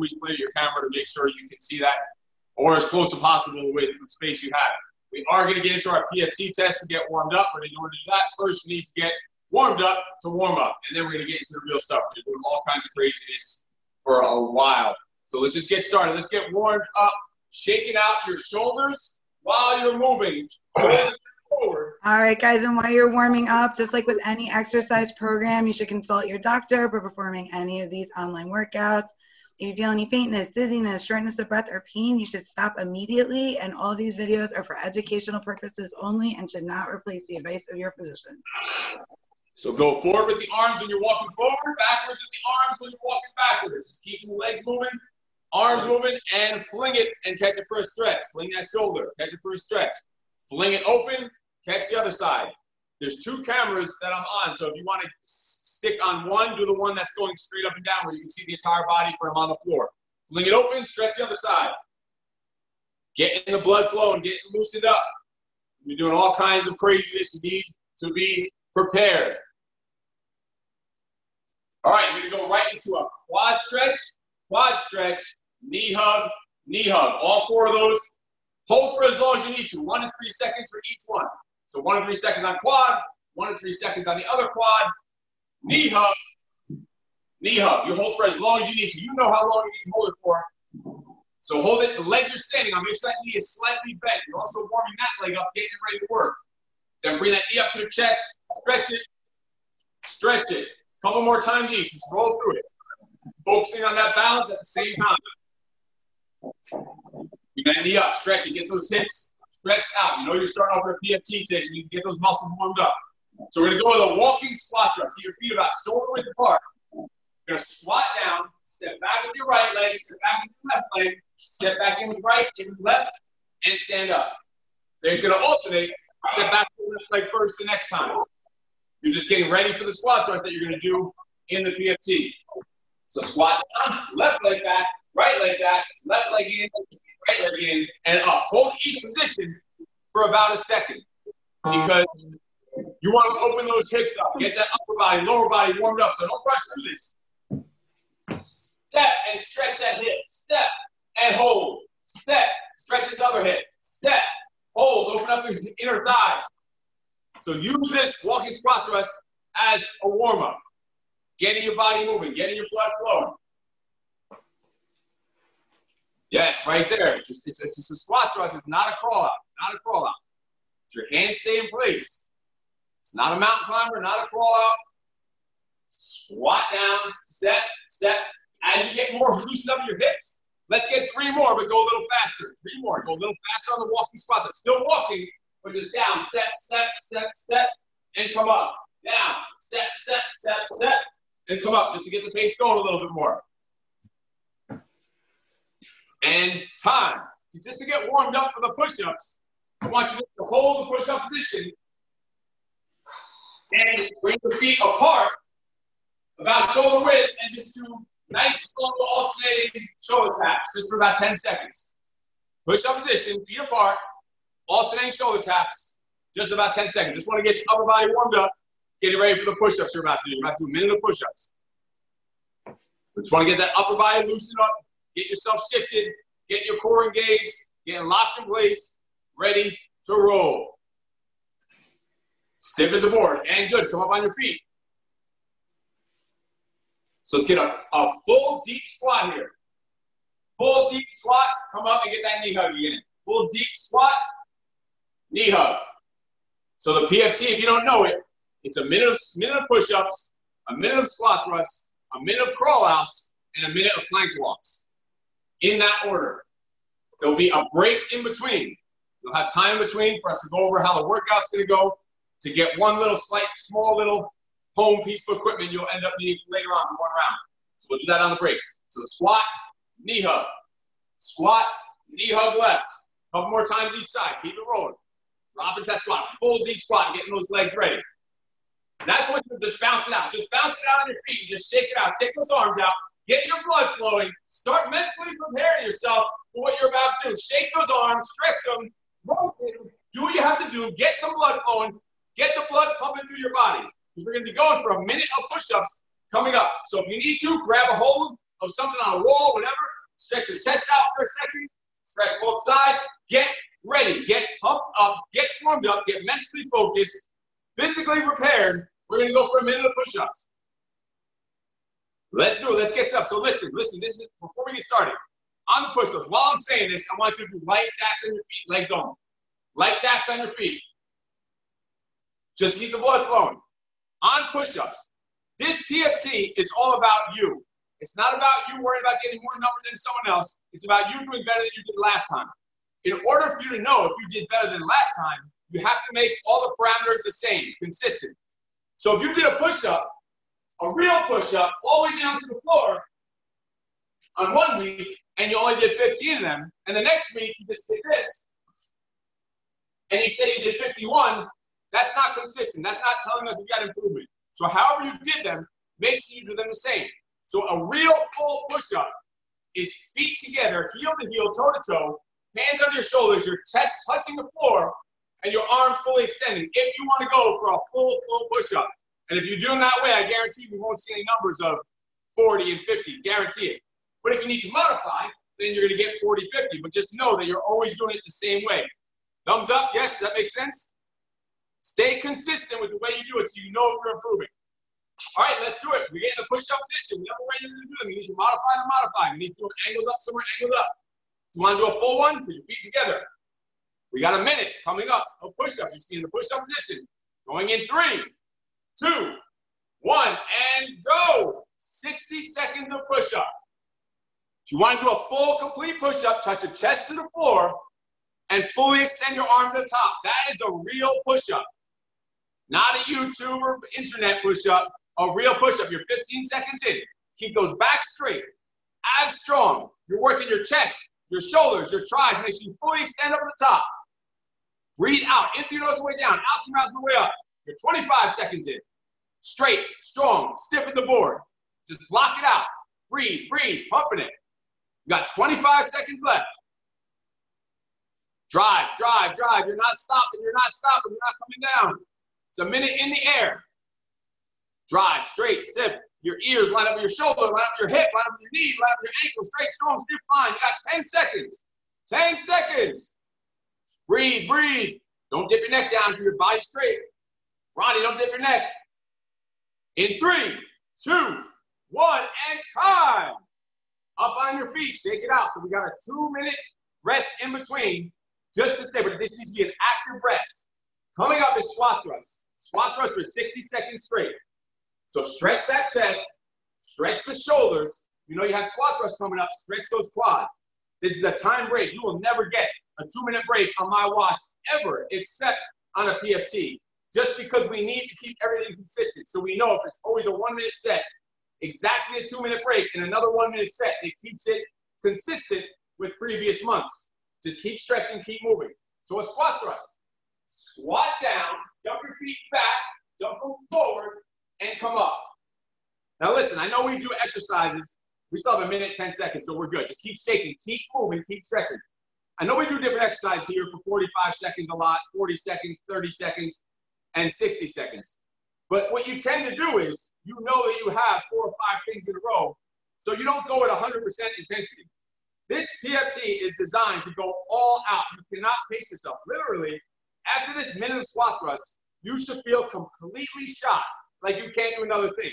always play your camera to make sure you can see that, or as close as possible with the space you have. We are going to get into our PFT test to get warmed up, but in order to do that, first we need to get warmed up to warm up, and then we're going to get into the real stuff. We're doing all kinds of craziness for a while. So let's just get started. Let's get warmed up, shaking out your shoulders while you're moving. Forward. All right, guys, and while you're warming up, just like with any exercise program, you should consult your doctor for performing any of these online workouts. If you feel any faintness, dizziness, shortness of breath, or pain, you should stop immediately. And all these videos are for educational purposes only and should not replace the advice of your physician. So go forward with the arms when you're walking forward, backwards with the arms when you're walking backwards. Just keeping the legs moving, arms moving, and fling it and catch it for a stretch. Fling that shoulder, catch it for a stretch. Fling it open, catch the other side. There's two cameras that I'm on, so if you want to stick on one, do the one that's going straight up and down where you can see the entire body from on the floor. Fling it open, stretch the other side. Getting the blood flowing, getting loosened up. You're doing all kinds of craziness. You need to be prepared. All right, you're gonna go right into a quad stretch, quad stretch, knee hug, knee hug. All four of those. Hold for as long as you need to, one to three seconds for each one. So one to three seconds on quad, one to three seconds on the other quad. Knee hug, knee hug. You hold for as long as you need to. You know how long you need to hold it for. So hold it, the leg you're standing on, make sure that knee is slightly bent. You're also warming that leg up, getting it ready to work. Then bring that knee up to the chest, stretch it, stretch it. A couple more times each, just roll through it. Focusing on that balance at the same time. Bring that knee up, stretch it, get those hips stretched out. You know you're starting off with a PFT session, you can get those muscles warmed up. So we're gonna go with a walking squat thrust. Get your feet about shoulder width apart. You're gonna squat down, step back with your right leg, step back with your left leg, step back in with right, in with left, and stand up. Then you're gonna alternate, step back with the left leg first the next time. You're just getting ready for the squat thrust that you're gonna do in the PFT. So squat down, left leg back, right leg back, left leg in, right leg in, and up. Hold each position for about a second because you want to open those hips up, get that upper body, lower body warmed up. So don't rush through this. Step and stretch that hip. Step and hold. Step, stretch this other hip. Step, hold, open up your inner thighs. So use this walking squat thrust as a warm up, getting your body moving, getting your blood flowing. Yes, right there. It's just, it's, it's just a squat thrust. It's not a crawl out. Not a crawl out. It's your hands stay in place. It's not a mountain climber, not a crawl out. Squat down, step, step. As you get more, loosen up your hips. Let's get three more, but go a little faster. Three more. Go a little faster on the walking squat. But still walking, but just down. Step, step, step, step, and come up. Down. Step, step, step, step, and come up just to get the pace going a little bit more and time. Just to get warmed up for the push-ups, I want you to hold the push-up position and bring your feet apart about shoulder width and just do nice slow alternating shoulder taps just for about 10 seconds. Push-up position, feet apart, alternating shoulder taps, just about 10 seconds. Just want to get your upper body warmed up, getting ready for the push-ups you're about to do. You're about to do a minute of push-ups. Just want to get that upper body loosened up, get yourself shifted, get your core engaged, getting locked in place, ready to roll. Stiff as a board and good. Come up on your feet. So let's get a, a full deep squat here. Full deep squat. Come up and get that knee hug again. Full deep squat, knee hug. So the PFT, if you don't know it, it's a minute of, minute of push-ups, a minute of squat thrusts, a minute of crawl outs, and a minute of plank walks in that order. There'll be a break in between. You'll have time in between for us to go over how the workout's going to go to get one little slight, small little home piece of equipment you'll end up needing later on in one round. So we'll do that on the breaks. So squat, knee hug, squat, knee hug left. A couple more times each side. Keep it rolling. Drop into that squat. Full deep squat, getting those legs ready. That's what you're just bounce it out. Just bounce it out on your feet. Just shake it out. Take those arms out. Get your blood flowing. Start mentally preparing yourself for what you're about to do. Shake those arms, stretch them, rotate them. Do what you have to do. Get some blood flowing. Get the blood pumping through your body. Because we're going to be going for a minute of push-ups coming up. So if you need to, grab a hold of something on a wall, whatever. Stretch your chest out for a second. Stretch both sides. Get ready. Get pumped up. Get warmed up. Get mentally focused. Physically prepared. We're going to go for a minute of push-ups. Let's do it. Let's get up. So listen, listen. This is before we get started. On the push-ups, while I'm saying this, I want you to do light jacks on your feet, legs on. Light jacks on your feet. Just keep the blood flowing. On push-ups, this PFT is all about you. It's not about you worrying about getting more numbers than someone else. It's about you doing better than you did last time. In order for you to know if you did better than last time, you have to make all the parameters the same, consistent. So if you did a push-up, a real push-up, all the way down to the floor on one week, and you only did 15 of them, and the next week you just did this, and you say you did 51, that's not consistent. That's not telling us you got improvement. So however you did them, make sure you do them the same. So a real full push-up is feet together, heel to heel, toe to toe, hands under your shoulders, your chest touching the floor, and your arms fully extended. If you want to go for a full, full push-up. And if you do them that way, I guarantee we won't see any numbers of 40 and 50. Guarantee it. But if you need to modify, then you're going to get 40, 50. But just know that you're always doing it the same way. Thumbs up, yes, that makes sense? Stay consistent with the way you do it so you know if you're improving. All right, let's do it. We get in a push-up position. Whatever way you're going to do them, you need to modify them, modify. You need to do them angled up, somewhere angled up. If you want to do a full one, put your feet together. We got a minute coming up of push-up. You see in the push-up position. Going in three, two, one, and go. 60 seconds of push-up. If you want to do a full, complete push-up, touch your chest to the floor and fully extend your arm to the top. That is a real push-up. Not a YouTube or internet push-up, a real push-up. You're 15 seconds in. Keep those back straight. Abs strong. You're working your chest, your shoulders, your thighs. Make sure you fully extend over the top. Breathe out. In through nose, way down. Out through mouth, the way up. You're 25 seconds in. Straight, strong, stiff as a board. Just block it out. Breathe, breathe, pumping it. You got 25 seconds left. Drive, drive, drive. You're not stopping. You're not stopping. You're not coming down. It's a minute in the air. Drive, straight, stiff. Your ears line up with your shoulder, line up with your hip, line up with your knee, line up with your ankle, straight, strong, stiff line. You got 10 seconds. 10 seconds. Breathe, breathe. Don't dip your neck down. Keep your body straight. Ronnie, don't dip your neck. In three, two, one, and time. Up on your feet. Shake it out. So we got a two minute rest in between just to stay. But this needs to be an active rest. Coming up is squat thrust. Squat thrust for 60 seconds straight. So stretch that chest, stretch the shoulders. You know you have squat thrust coming up, stretch those quads. This is a time break. You will never get a two minute break on my watch ever, except on a PFT. Just because we need to keep everything consistent. So we know if it's always a one minute set, exactly a two minute break, and another one minute set, it keeps it consistent with previous months. Just keep stretching, keep moving. So a squat thrust. Squat down, jump your feet back, jump them forward, and come up. Now listen, I know we do exercises. We still have a minute, 10 seconds, so we're good. Just keep shaking, keep moving, keep stretching. I know we do different exercises here for 45 seconds a lot, 40 seconds, 30 seconds, and 60 seconds. But what you tend to do is you know that you have four or five things in a row, so you don't go at 100% intensity. This PFT is designed to go all out. You cannot pace yourself. Literally, after this minute of squat thrust, you should feel completely shot, like you can't do another thing.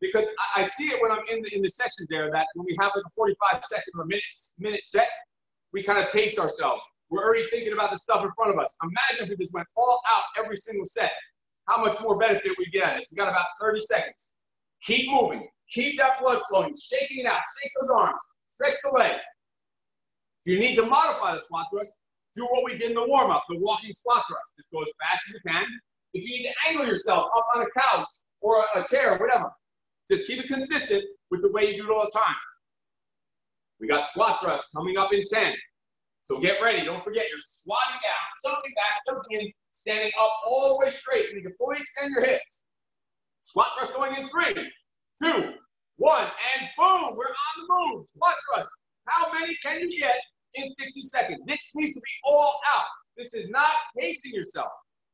Because I, I see it when I'm in the, in the sessions there that when we have like a 45 second or minute, minute set, we kind of pace ourselves. We're already thinking about the stuff in front of us. Imagine if we just went all out every single set. How much more benefit we get? We got about 30 seconds. Keep moving. Keep that blood flowing. Shaking it out. Shake those arms. Stretch the legs. You need to modify the squat thrust, do what we did in the warm up, the walking squat thrust. Just go as fast as you can. If you need to angle yourself up on a couch or a, chair or whatever, just keep it consistent with the way you do it all the time. We got squat thrust coming up in 10. So get ready. Don't forget, you're squatting down, jumping back, jumping in, standing up all the way straight. You need to fully extend your hips. Squat thrust going in three, two, one, and boom, we're on the move. Squat thrust. How many can you get in 60 seconds? This needs to be all out. This is not pacing yourself.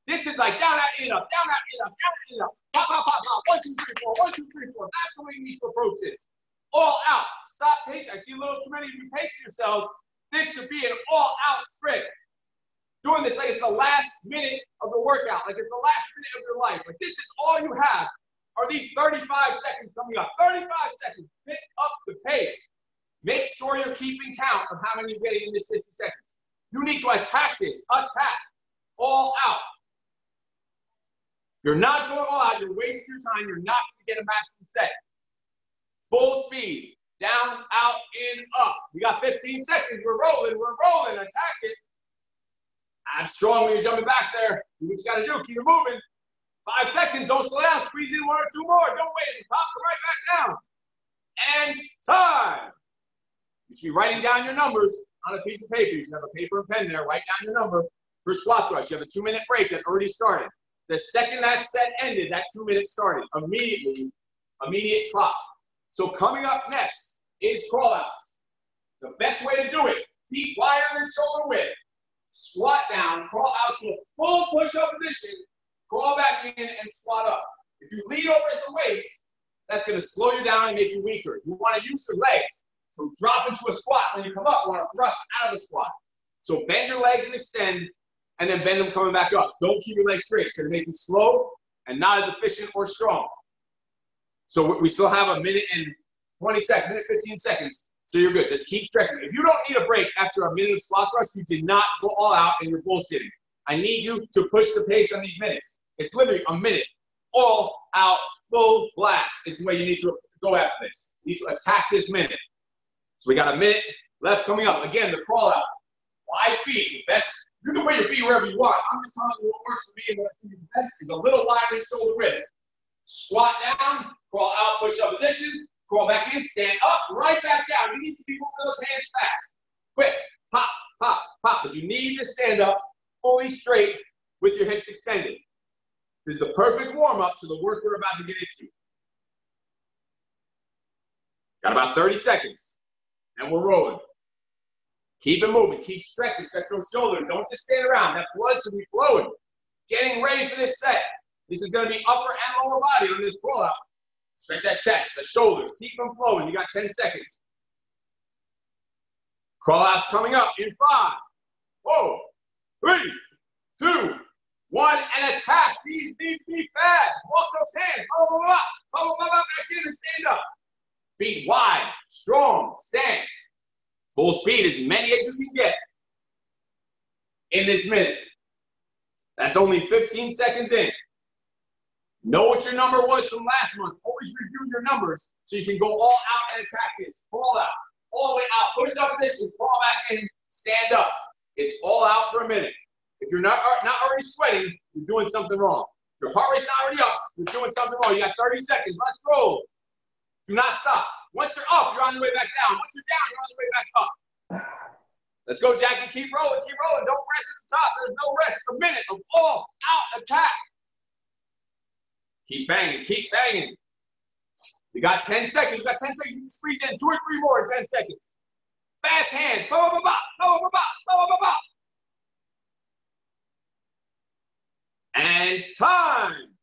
This is like down, out, in, up, down, out, in, up, down, in, up. Pop, pop, pop, pop. One, two, three, four. One, two, three, four. That's the way you need to approach this. All out. Stop pacing. I see a little too many of you pacing yourselves. This should be an all-out sprint. Doing this like it's the last minute of the workout, like it's the last minute of your life. Like this is all you have are these 35 seconds coming up. 35 seconds. Pick up the pace. Make sure you're keeping count of how many you're getting in this 60 seconds. You need to attack this. Attack. All out. You're not going all out. You're wasting your time. You're not going to get a maximum set. Full speed. Down, out, in, up. We got 15 seconds. We're rolling. We're rolling. Attack it. I'm strong when you're jumping back there. Do what you got to do. Keep it moving. Five seconds. Don't slow down. Squeeze in one or two more. Don't wait. Pop it right back down. And time. You should be writing down your numbers on a piece of paper. You should have a paper and pen there. Write down your number for squat thrust. You have a two minute break that already started. The second that set ended, that two minutes started. Immediately, immediate clock. So coming up next is crawl outs. The best way to do it, keep wider than shoulder width. Squat down, crawl out to a full push-up position, crawl back in and squat up. If you lean over at the waist, that's going to slow you down and make you weaker. You want to use your legs. So drop into a squat. When you come up, you want to thrust out of the squat. So bend your legs and extend, and then bend them coming back up. Don't keep your legs straight. It's going to make you slow and not as efficient or strong. So we still have a minute and 20 seconds, minute 15 seconds. So you're good. Just keep stretching. If you don't need a break after a minute of squat thrust, you did not go all out and you're bullshitting. I need you to push the pace on these minutes. It's literally a minute, all out, full blast is the way you need to go after this. You need to attack this minute. So we got a minute left coming up. Again, the crawl out. Wide feet. Best. You can put your feet wherever you want. I'm just telling you what works for me and what I think is best is a little wider in shoulder width. Squat down, crawl out, push up position, crawl back in, stand up, right back down. You need to be moving those hands fast. Quick, pop, pop, pop. But you need to stand up fully straight with your hips extended. This is the perfect warm up to the work we're about to get into. Got about 30 seconds, and we're rolling. Keep it moving. Keep stretching. Stretch those shoulders. Don't just stand around. That blood should be flowing. Getting ready for this set. This is going to be upper and lower body on this pull out. Stretch that chest, the shoulders. Keep them flowing. You got 10 seconds. Crawl outs coming up in five, four, three, two, one, and attack. These deep, deep fast. Walk those hands. Blah, blah, blah, blah, blah, back in and stand up. Feet wide, strong, stance. Full speed, as many as you can get in this minute. That's only 15 seconds in. Know what your number was from last month. Always review your numbers so you can go all out and attack this. Crawl out, all the way out. Push up position, fall back in, stand up. It's all out for a minute. If you're not, uh, not already sweating, you're doing something wrong. Your heart rate's not already up, you're doing something wrong. You got 30 seconds. Let's roll. Do not stop. Once you're up, you're on the way back down. Once you're down, you're on the way back up. Let's go, Jackie. Keep rolling, keep rolling. Don't rest at the top. There's no rest. It's a minute of all out attack. Keep banging, keep banging. You got 10 seconds. You got 10 seconds. You can squeeze in two or three more in 10 seconds. Fast hands. Ba, ba, ba, ba, ba, ba, ba, ba, ba. And time.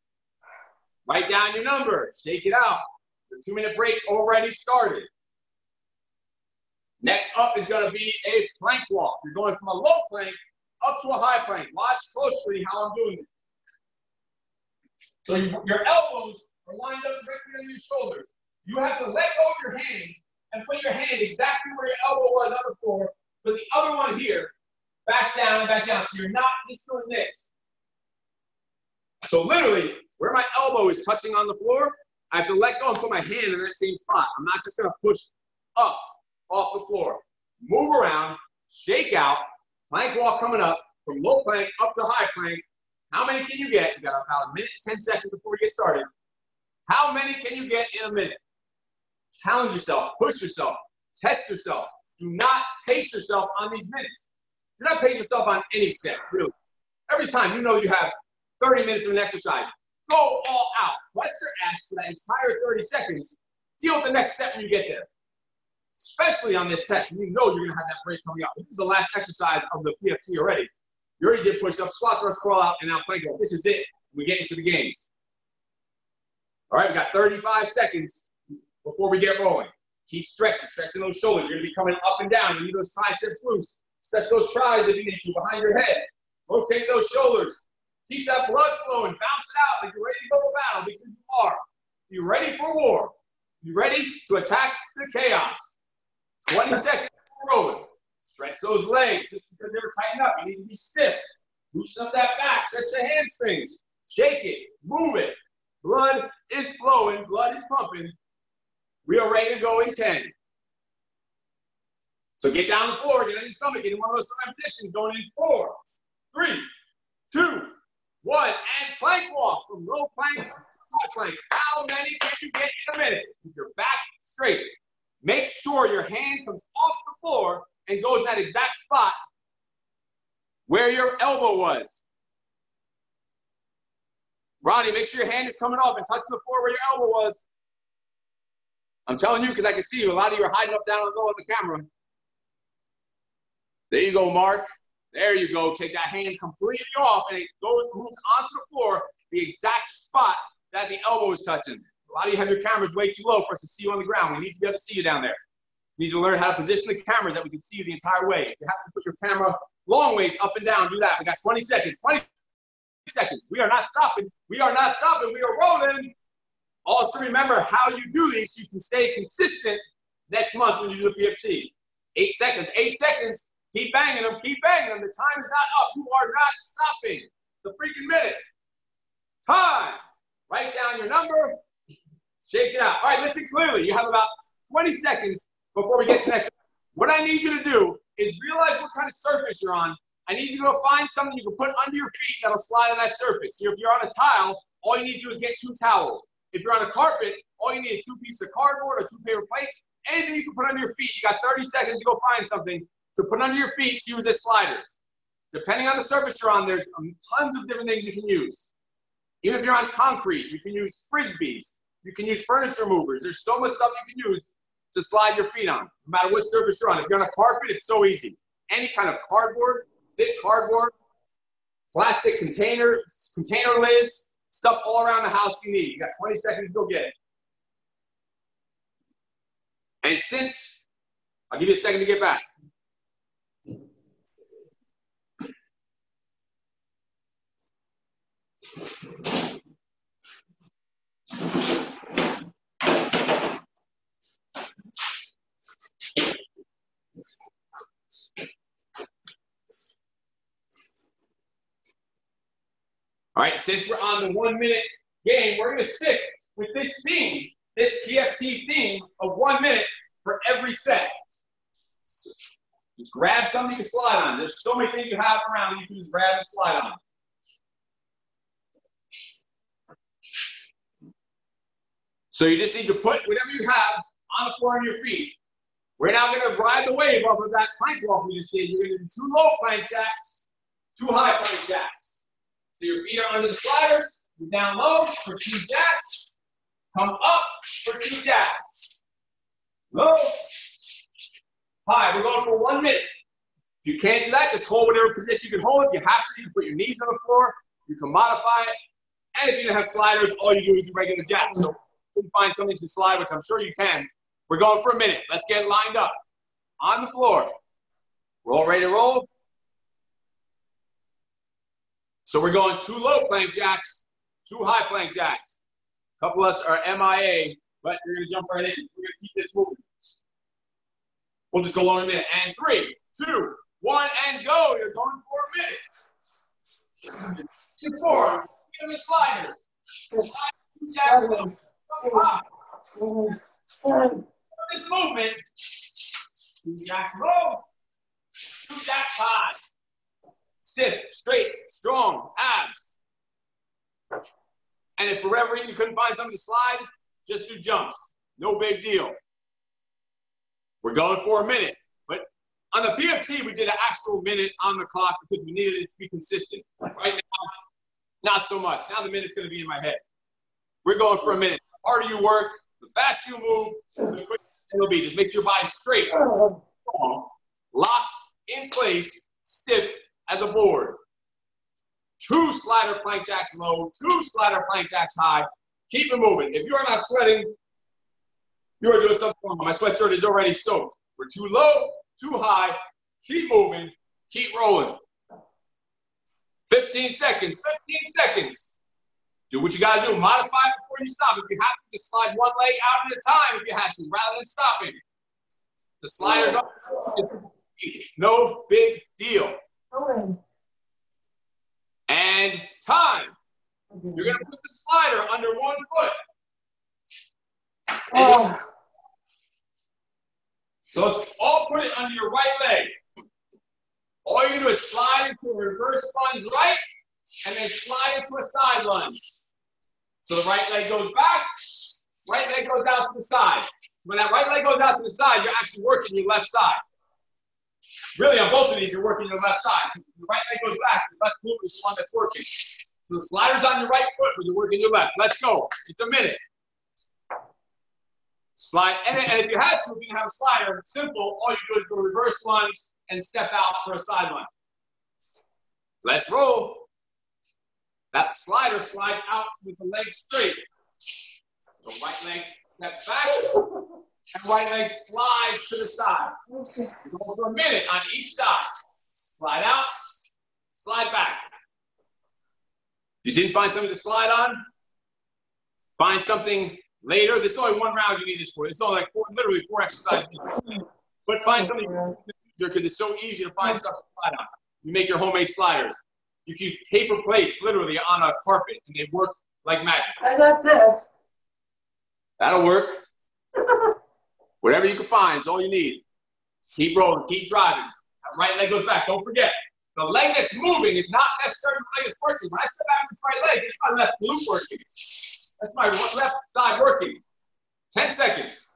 Write down your number. Shake it out. Two minute break already started. Next up is going to be a plank walk. You're going from a low plank up to a high plank. Watch closely how I'm doing this. So you, your elbows are lined up directly on your shoulders. You have to let go of your hand and put your hand exactly where your elbow was on the floor. Put the other one here, back down and back down. So you're not just doing this. So literally, where my elbow is touching on the floor, I have to let go and put my hand in that same spot. I'm not just gonna push up off the floor. Move around, shake out, plank walk coming up, from low plank up to high plank. How many can you get? You got about a minute 10 seconds before we get started. How many can you get in a minute? Challenge yourself, push yourself, test yourself. Do not pace yourself on these minutes. Do not pace yourself on any set, really. Every time you know you have 30 minutes of an exercise, Go all out. Bust your ass for that entire 30 seconds. Deal with the next set when you get there. Especially on this test when you know you're to have that break coming up. This is the last exercise of the PFT already. You already did push-ups, squat thrust, crawl out, and now plank. This is it. We get into the games. All right, we got 35 seconds before we get rolling. Keep stretching, stretching those shoulders. You're gonna be coming up and down. You need those triceps loose. Stretch those tries if you need to behind your head. Rotate those shoulders. Keep that blood flowing. Bounce it out like you're ready to go to battle because you are. You're ready for war. You're ready to attack the chaos. 20 seconds rolling. Stretch those legs just because they were tightened up. You need to be stiff. Loosen up that back. Stretch the hamstrings. Shake it. Move it. Blood is flowing. Blood is pumping. We are ready to go in 10. So get down the floor, get on your stomach, get in one of those positions, going in four, three, two, one, and plank walk from low plank to high plank. How many can you get in a minute? Keep your back straight. Make sure your hand comes off the floor and goes in that exact spot where your elbow was. Ronnie, make sure your hand is coming off and touching the floor where your elbow was. I'm telling you because I can see you. A lot of you are hiding up down low on the camera. There you go, Mark. There you go. Take that hand completely off and it goes, moves onto the floor, the exact spot that the elbow is touching. A lot of you have your cameras way too low for us to see you on the ground. We need to be able to see you down there. You need to learn how to position the cameras that we can see you the entire way. If you have to put your camera long ways up and down, do that. We got 20 seconds. 20 seconds. We are not stopping. We are not stopping. We are rolling. Also remember how you do these so you can stay consistent next month when you do the PFT. Eight seconds, eight seconds. Keep banging them, keep banging them. The time is not up. You are not stopping. It's a freaking minute. Time. Write down your number. Shake it out. All right, listen clearly. You have about 20 seconds before we get to the next. What I need you to do is realize what kind of surface you're on. I need you to go find something you can put under your feet that'll slide on that surface. So if you're on a tile, all you need to do is get two towels. If you're on a carpet, all you need is two pieces of cardboard or two paper plates. Anything you can put under your feet. You got 30 seconds to go find something to put under your feet to use as sliders. Depending on the surface you're on, there's um, tons of different things you can use. Even if you're on concrete, you can use frisbees. You can use furniture movers. There's so much stuff you can use to slide your feet on, no matter what surface you're on. If you're on a carpet, it's so easy. Any kind of cardboard, thick cardboard, plastic container, container lids, stuff all around the house you need. You got 20 seconds to go get it. And since, I'll give you a second to get back. All right, since we're on the one minute game, we're going to stick with this theme, this PFT theme of one minute for every set. Just grab something can slide on. There's so many things you have around you can just grab and slide on. So you just need to put whatever you have on the floor on your feet. We're now going to ride the wave off of that plank walk we just did. You're going to do two low plank jacks, two high plank jacks. So your feet are under the sliders, you're down low for two jacks, come up for two jacks. Low, high. We're going for one minute. If you can't do that, just hold whatever position you can hold. If you have to, you put your knees on the floor. You can modify it. And if you don't have sliders, all you do is regular jacks. So find something to slide, which I'm sure you can. We're going for a minute. Let's get lined up. On the floor. Roll ready to roll. So we're going two low plank jacks, two high plank jacks. A couple of us are MIA, but you're going to jump right in. We're going to keep this moving. We'll just go on a minute. And three, two, one, and go. You're going for a minute. Four. Give me sliders. Two jacks. This movement. Two jacks low. Two jacks high stiff, straight, strong, abs. And if for whatever reason you couldn't find something to slide, just do jumps. No big deal. We're going for a minute. But on the PFT, we did an actual minute on the clock because we needed it to be consistent. Right now, not so much. Now the minute's going to be in my head. We're going for a minute. Harder you work, the faster you move, the quicker it'll be. Just make your body straight, locked in place, stiff, as a board. two slider plank jacks low, two slider plank jacks high. Keep it moving. If you are not sweating, you are doing something wrong. My sweatshirt is already soaked. We're too low, too high. Keep moving, keep rolling. 15 seconds, 15 seconds. Do what you gotta do. Modify it before you stop. If you have to, just slide one leg out at a time if you have to, rather than stopping. The sliders up. No big deal. And time. You're gonna put the slider under one foot. Oh. So let's all put it under your right leg. All you do is slide into a reverse lunge right, and then slide into a side lunge. So the right leg goes back, right leg goes out to the side. When that right leg goes out to the side, you're actually working your left side. Really, on both of these, you're working your left side. The right leg goes back, the left glute is the one that's working. So the slider's on your right foot, but you're working your left. Let's go. It's a minute. Slide, and, and if you had to, if you have a slider, simple, all you do is go reverse lunge and step out for a side lunge. Let's roll. That slider slide out with the leg straight. So right leg steps back, and right leg slides to the side. Go for a minute on each side. Slide out, slide back. If you didn't find something to slide on, find something later. There's only one round you need this for. It's only like four, literally four exercises. But find something because it's so easy to find stuff to slide on. You make your homemade sliders. You can use paper plates literally on a carpet and they work like magic. I got this. That'll work. Whatever you can find is all you need. Keep rolling, keep driving. That right leg goes back. Don't forget, the leg that's moving is not necessarily the leg that's working. When I step back with this right leg, it's my left glute working. That's my left side working. 10 seconds.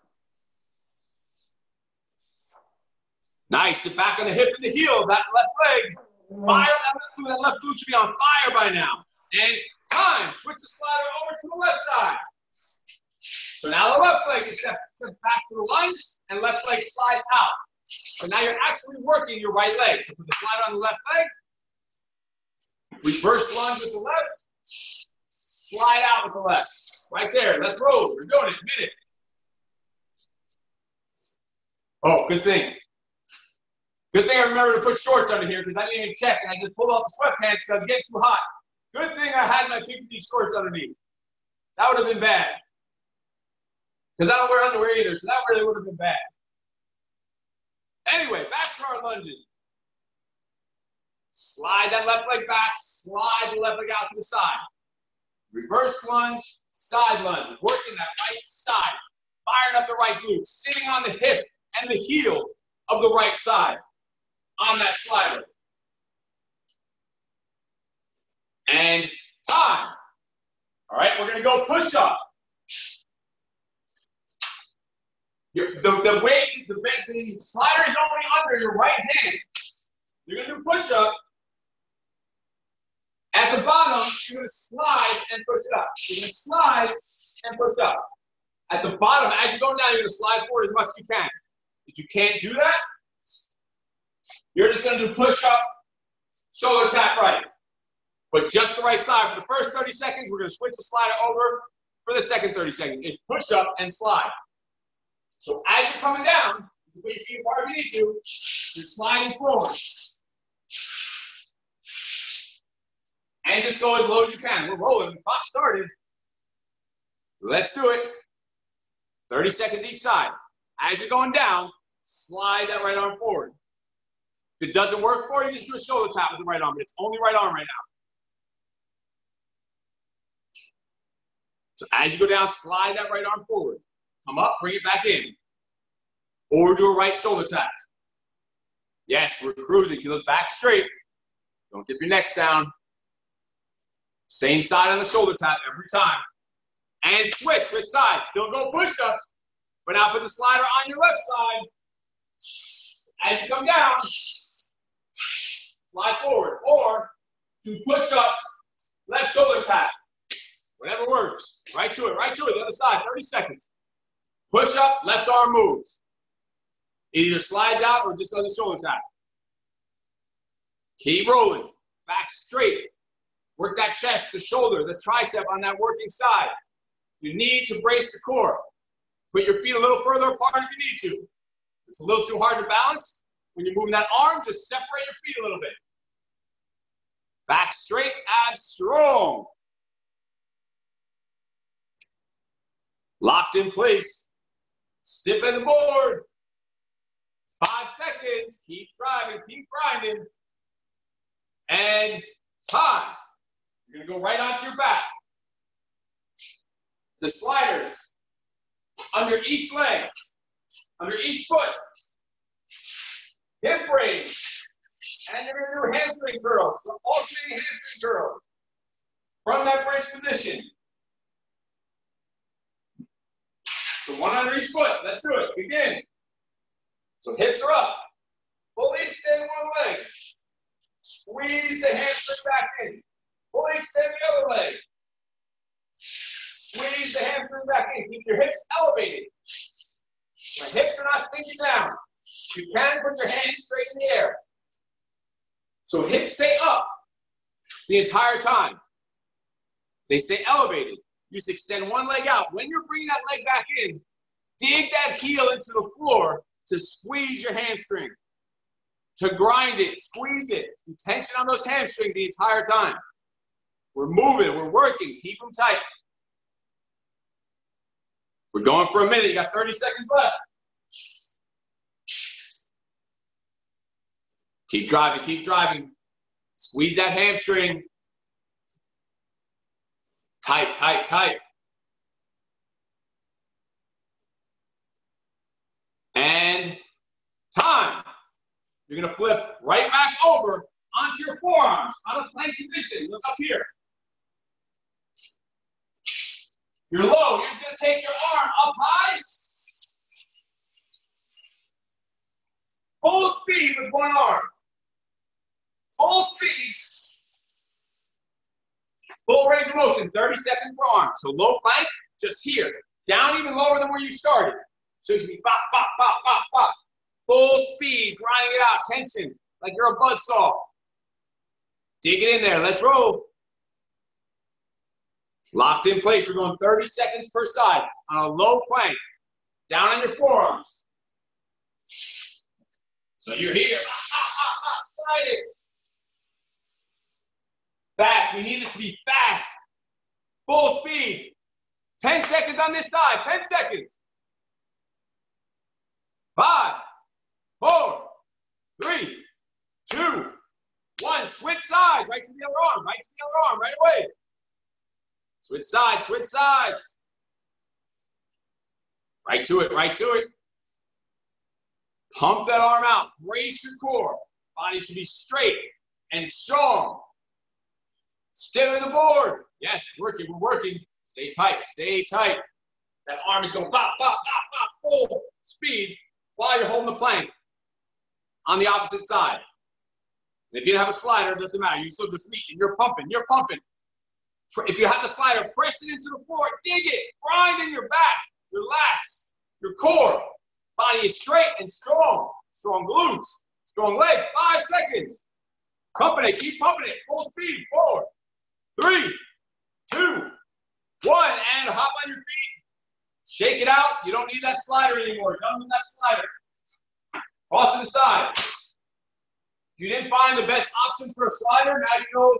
Nice. Sit back on the hip and the heel. That left leg. Fire that left glute. That left glute should be on fire by now. And time. Switch the slider over to the left side. So now the left leg is back to the lunge and left leg slides out. So now you're actually working your right leg. So put the slider on the left leg. Reverse lunge with the left. Slide out with the left. Right there. Let's roll. We're doing it. Minute. Oh, good thing. Good thing I remember to put shorts under here because I didn't even check and I just pulled off the sweatpants because I was getting too hot. Good thing I had my PPD shorts underneath. That would have been bad. Because I don't wear underwear either, so that really would have been bad. Anyway, back to our lunges. Slide that left leg back, slide the left leg out to the side. Reverse lunge, side lunge, working that right side, firing up the right glute, sitting on the hip and the heel of the right side on that slider. And time. All right, we're gonna go push up. the, the weight, the, the slider is only under your right hand. You're gonna do push up. At the bottom, you're gonna slide and push up. You're gonna slide and push up. At the bottom, as you're going down, you're gonna slide forward as much as you can. If you can't do that, you're just going to do push up, shoulder tap right. But just the right side. For the first 30 seconds, we're going to switch the slider over for the second 30 seconds. It's push up and slide. So as you're coming down, you put your feet apart if you need to, you're sliding forward. And just go as low as you can. We're rolling. The clock started. Let's do it. 30 seconds each side. As you're going down, slide that right arm forward. If it doesn't work for you, just do a shoulder tap with the right arm. But it's only right arm right now. So as you go down, slide that right arm forward. Come up, bring it back in. Or do a right shoulder tap. Yes, we're cruising. Keep those back straight. Don't dip your necks down. Same side on the shoulder tap every time. And switch, switch sides. Still go push-ups, but now put the slider on your left side. As you come down, slide forward, or to push up, left shoulder tap. Whatever works. Right to it, right to it, the other side, 30 seconds. Push up, left arm moves. It either slides out or just a shoulder tap. Keep rolling. Back straight. Work that chest, the shoulder, the tricep on that working side. You need to brace the core. Put your feet a little further apart if you need to. It's a little too hard to balance. When you're moving that arm, just separate your feet a little bit. Back straight, abs strong. Locked in place. Stiff as a board. Five seconds. Keep driving, keep grinding. And time. You're going to go right onto your back. The sliders under each leg, under each foot. Hip raise. And going to do hamstring curls. So alternating hamstring curls. From that bridge position. So one under each foot. Let's do it. Begin. So hips are up. Fully extend one leg. Squeeze the hamstring back in. Fully extend the other leg. Squeeze the hamstring back in. Keep your hips elevated. My hips are not sinking down. You can put your hands straight in the air. So hips stay up the entire time. They stay elevated. You just extend one leg out. When you're bringing that leg back in, dig that heel into the floor to squeeze your hamstring, to grind it, squeeze it. Tension on those hamstrings the entire time. We're moving, we're working. Keep them tight. We're going for a minute. You got 30 seconds left. Keep driving, keep driving. Squeeze that hamstring. Tight, tight, tight. And time. You're going to flip right back over onto your forearms on a plank position. Look up here. You're low. You're just to take your arm up high. Full speed with one arm. Full speed. Full range of motion, 30 seconds per arm. So low plank, just here. Down even lower than where you started. So it should be bop, bop, bop, bop, bop. Full speed, grinding it out, tension, like you're a buzz saw. Dig it in there. Let's roll. Locked in place. We're going 30 seconds per side on a low plank. Down on your forearms. So you're here. Sliding. Fast. We need this to be fast. Full speed. 10 seconds on this side. 10 seconds. Five, four, three, two, one. Switch sides. Right to the other arm. Right to the other arm. Right away. Switch sides. Switch sides. Right to it. Right to it. Pump that arm out. Brace your core. Body should be straight and strong. Stay on the board. Yes, working. We're working. Stay tight. Stay tight. That arm is going pop, pop, pop, pop, full speed while you're holding the plank on the opposite side. And if you don't have a slider, it doesn't matter. You're still just reaching. You're pumping. You're pumping. If you have the slider, press it into the floor. Dig it. Grind in your back, your lats, your core. Body is straight and strong. Strong glutes. Strong legs. Five seconds. Pumping it. Keep pumping it. Full speed. Four three, two, one, and hop on your feet. Shake it out. You don't need that slider anymore. Done with that slider. Cross to the side. If you didn't find the best option for a slider, now you know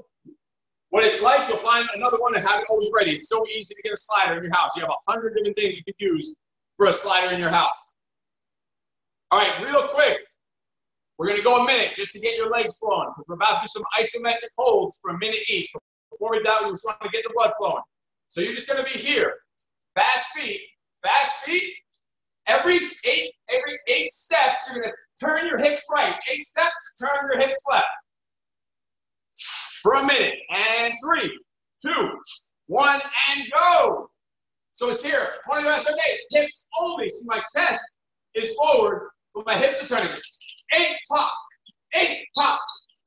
what it's like. You'll find another one and have it always ready. It's so easy to get a slider in your house. You have a hundred different things you could use for a slider in your house. All right, real quick. We're going to go a minute just to get your legs flowing. We're about to do some isometric holds for a minute each before we die, we just want to get the blood flowing. So you're just going to be here. Fast feet, fast feet. Every eight, every eight steps, you're going to turn your hips right. Eight steps, turn your hips left. For a minute. And three, two, one, and go. So it's here. 20 minutes a day. Hips only. See, my chest is forward, but my hips are turning. Eight pop, eight pop,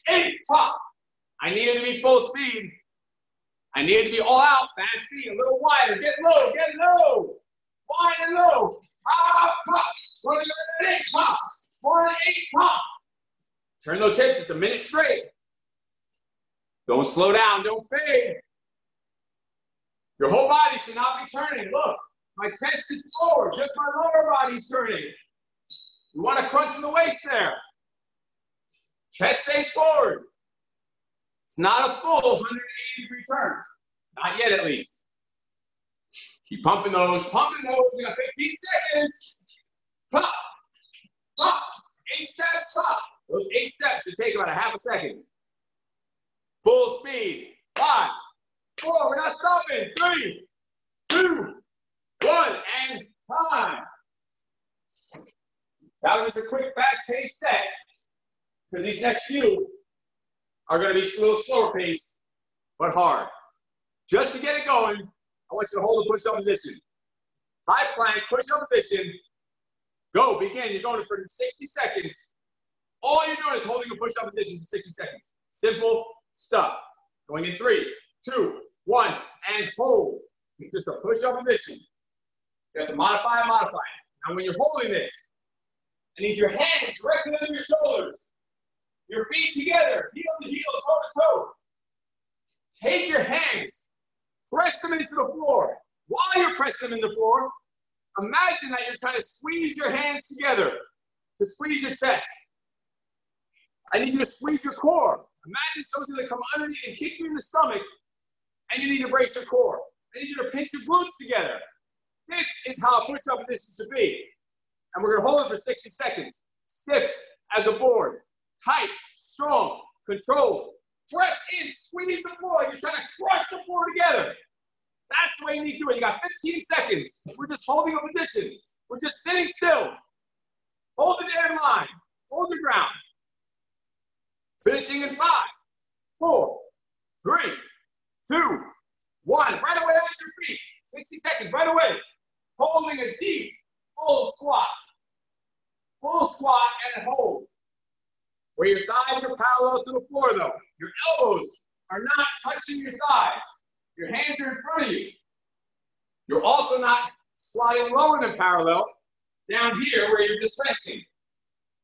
eight pop. I need it to be full speed. I need to be all out, fast feet, a little wider. Get low, get low. Wide and low. Pop. One eight, pop. One eight, pop. Turn those hips. It's a minute straight. Don't slow down, don't fade. Your whole body should not be turning. Look, my chest is forward, just my lower body is turning. You want to crunch in the waist there. Chest stays forward. Not a full 180 degree turn. Not yet, at least. Keep pumping those, pumping those. Got 15 seconds. Pop, pop. Eight steps, pop. Those eight steps should take about a half a second. Full speed. Five, four, we're not stopping. Three, two, one, and time. That was a quick, fast-paced set because these next few are going to be a little slower paced, but hard. Just to get it going, I want you to hold the push-up position. High plank, push-up position. Go, begin. You're going for 60 seconds. All you're doing is holding a push-up position for 60 seconds. Simple stuff. Going in three, two, one, and hold. It's just a push-up position. You have to modify and modify. Now, when you're holding this, I need your hands directly under your shoulders. Your feet together, heel to heel, toe to toe. Take your hands, press them into the floor. While you're pressing them in the floor, imagine that you're trying to squeeze your hands together to squeeze your chest. I need you to squeeze your core. Imagine someone's to come underneath and kick you in the stomach, and you need to brace your core. I need you to pinch your glutes together. This is how a push-up position should be. And we're to hold it for 60 seconds. Stiff as a board tight, strong, controlled. Press in, squeeze the floor. You're trying to crush the floor together. That's the way you need to do it. You got 15 seconds. We're just holding a position. We're just sitting still. Hold the damn line. Hold the ground. Finishing in five, four, three, two, one. Right away on your feet. 60 seconds, right away. Holding a deep, full squat. Full squat and hold where your thighs are parallel to the floor though. Your elbows are not touching your thighs. Your hands are in front of you. You're also not squatting lower than parallel down here where you're just resting.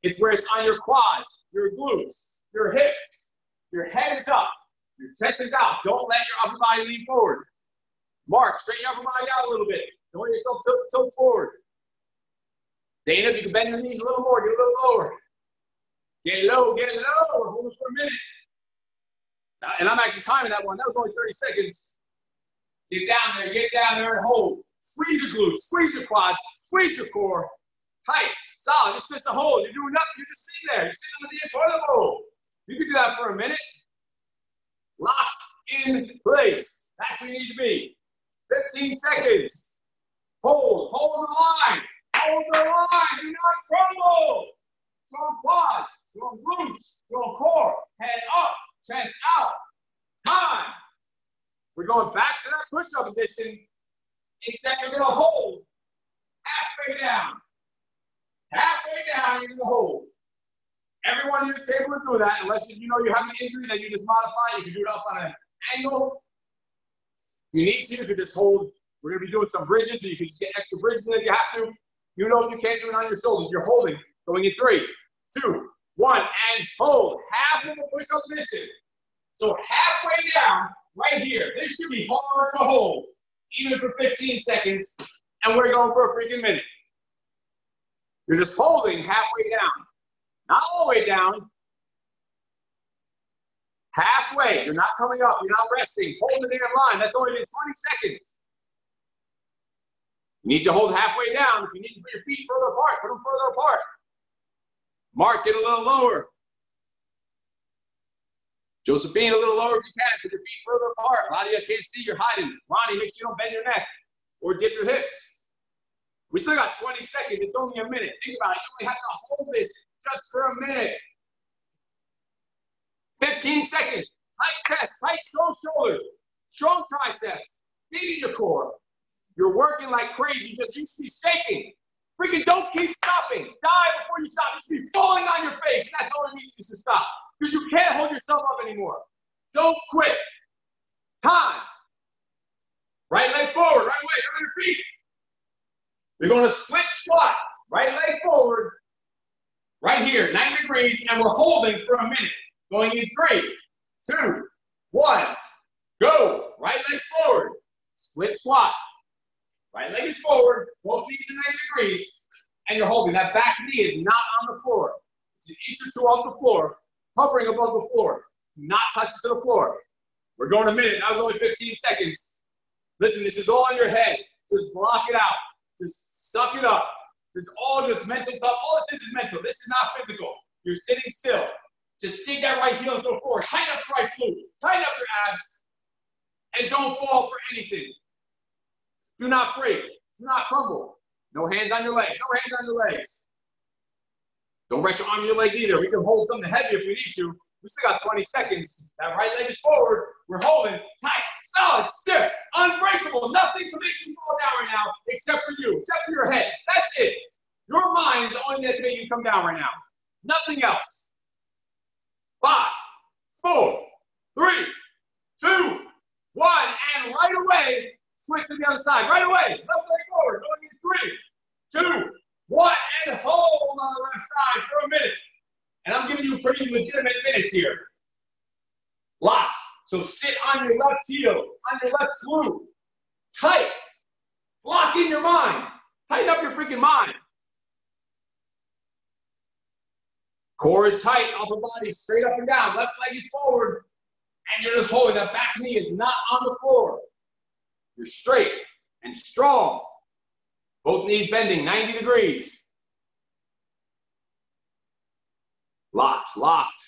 It's where it's on your quads, your glutes, your hips. Your head is up. Your chest is out. Don't let your upper body lean forward. Mark, straighten your upper body out a little bit. Don't let yourself tilt, tilt forward. Dana, if you can bend the knees a little more, get a little lower. Get low, get low. Hold it for a minute. And I'm actually timing that one. That was only 30 seconds. Get down there, get down there and hold. Squeeze your glutes, squeeze your quads, squeeze your core. Tight, solid. It's just a hold. You're doing nothing. You're just sitting there. You're sitting on the toilet bowl. You can do that for a minute. Locked in place. That's where you need to be. 15 seconds. Hold. Hold the line. Hold the line. Do not crumble. Strong quads strong roots, your core, head up, chest out. Time. We're going back to that push-up position, except you're gonna hold halfway down. Halfway down, you're gonna hold. Everyone here is able to do that, unless you know you have an injury that you just modify. You can do it up on an angle. If you need to, you can just hold. We're gonna be doing some bridges, but you can just get extra bridges if you have to. You know you can't do it on your shoulders. You're holding. Going in three, two, one, and hold. Half of the push-up position. So halfway down, right here. This should be hard to hold, even for 15 seconds, and we're going for a freaking minute. You're just holding halfway down. Not all the way down. Halfway. You're not coming up. You're not resting. Hold the damn line. That's only been 20 seconds. You need to hold halfway down. If you need to put your feet further apart, put them further apart. Mark, get a little lower. Josephine, a little lower if you can. Put your feet further apart. A lot of you can't see. You're hiding. Ronnie, make sure you don't bend your neck or dip your hips. We still got 20 seconds. It's only a minute. Think about it. You only have to hold this just for a minute. 15 seconds. Tight chest, tight strong shoulders, strong triceps, feeding your core. You're working like crazy. Just you should be shaking. Freaking don't keep stopping. Die before you stop. You should be falling on your face. And that's all it means to stop. Because you can't hold yourself up anymore. Don't quit. Time. Right leg forward, right away, on your feet. We're going to split squat. Right leg forward, right here, 90 degrees, and we're holding for a minute. Going in three, two, one, go. Right leg forward. Split squat. Right leg is forward, both knees are 90 degrees, and you're holding. That back knee is not on the floor. It's an inch or two off the floor, hovering above the floor. Do not touch it to the floor. We're going a minute. That was only 15 seconds. Listen, this is all in your head. Just block it out. Just suck it up. This is all just mental stuff. All this is is mental. This is not physical. You're sitting still. Just dig that right heel into the floor. Tighten up the right glute. Tighten up your abs. And don't fall for anything. Do not break. Do not crumble. No hands on your legs. No hands on your legs. Don't rest your arm on your legs either. We can hold something heavy if we need to. We still got 20 seconds. That right leg is forward. We're holding tight, solid, stiff, unbreakable. Nothing to make you fall down right now except for you, except for your head. That's it. Your mind is the only thing that make you come down right now. Nothing else. Five, four, three, two, one, and right away, switch to the other side. Right away, left leg forward, going in three, two, one, and hold on the left side for a minute. And I'm giving you pretty legitimate minutes here. Lock. So sit on your left heel, on your left glute. Tight. Lock in your mind. Tighten up your freaking mind. Core is tight, upper body straight up and down. Left leg is forward. And you're just holding that back knee is not on the floor. You're straight and strong. Both knees bending 90 degrees. Locked, locked.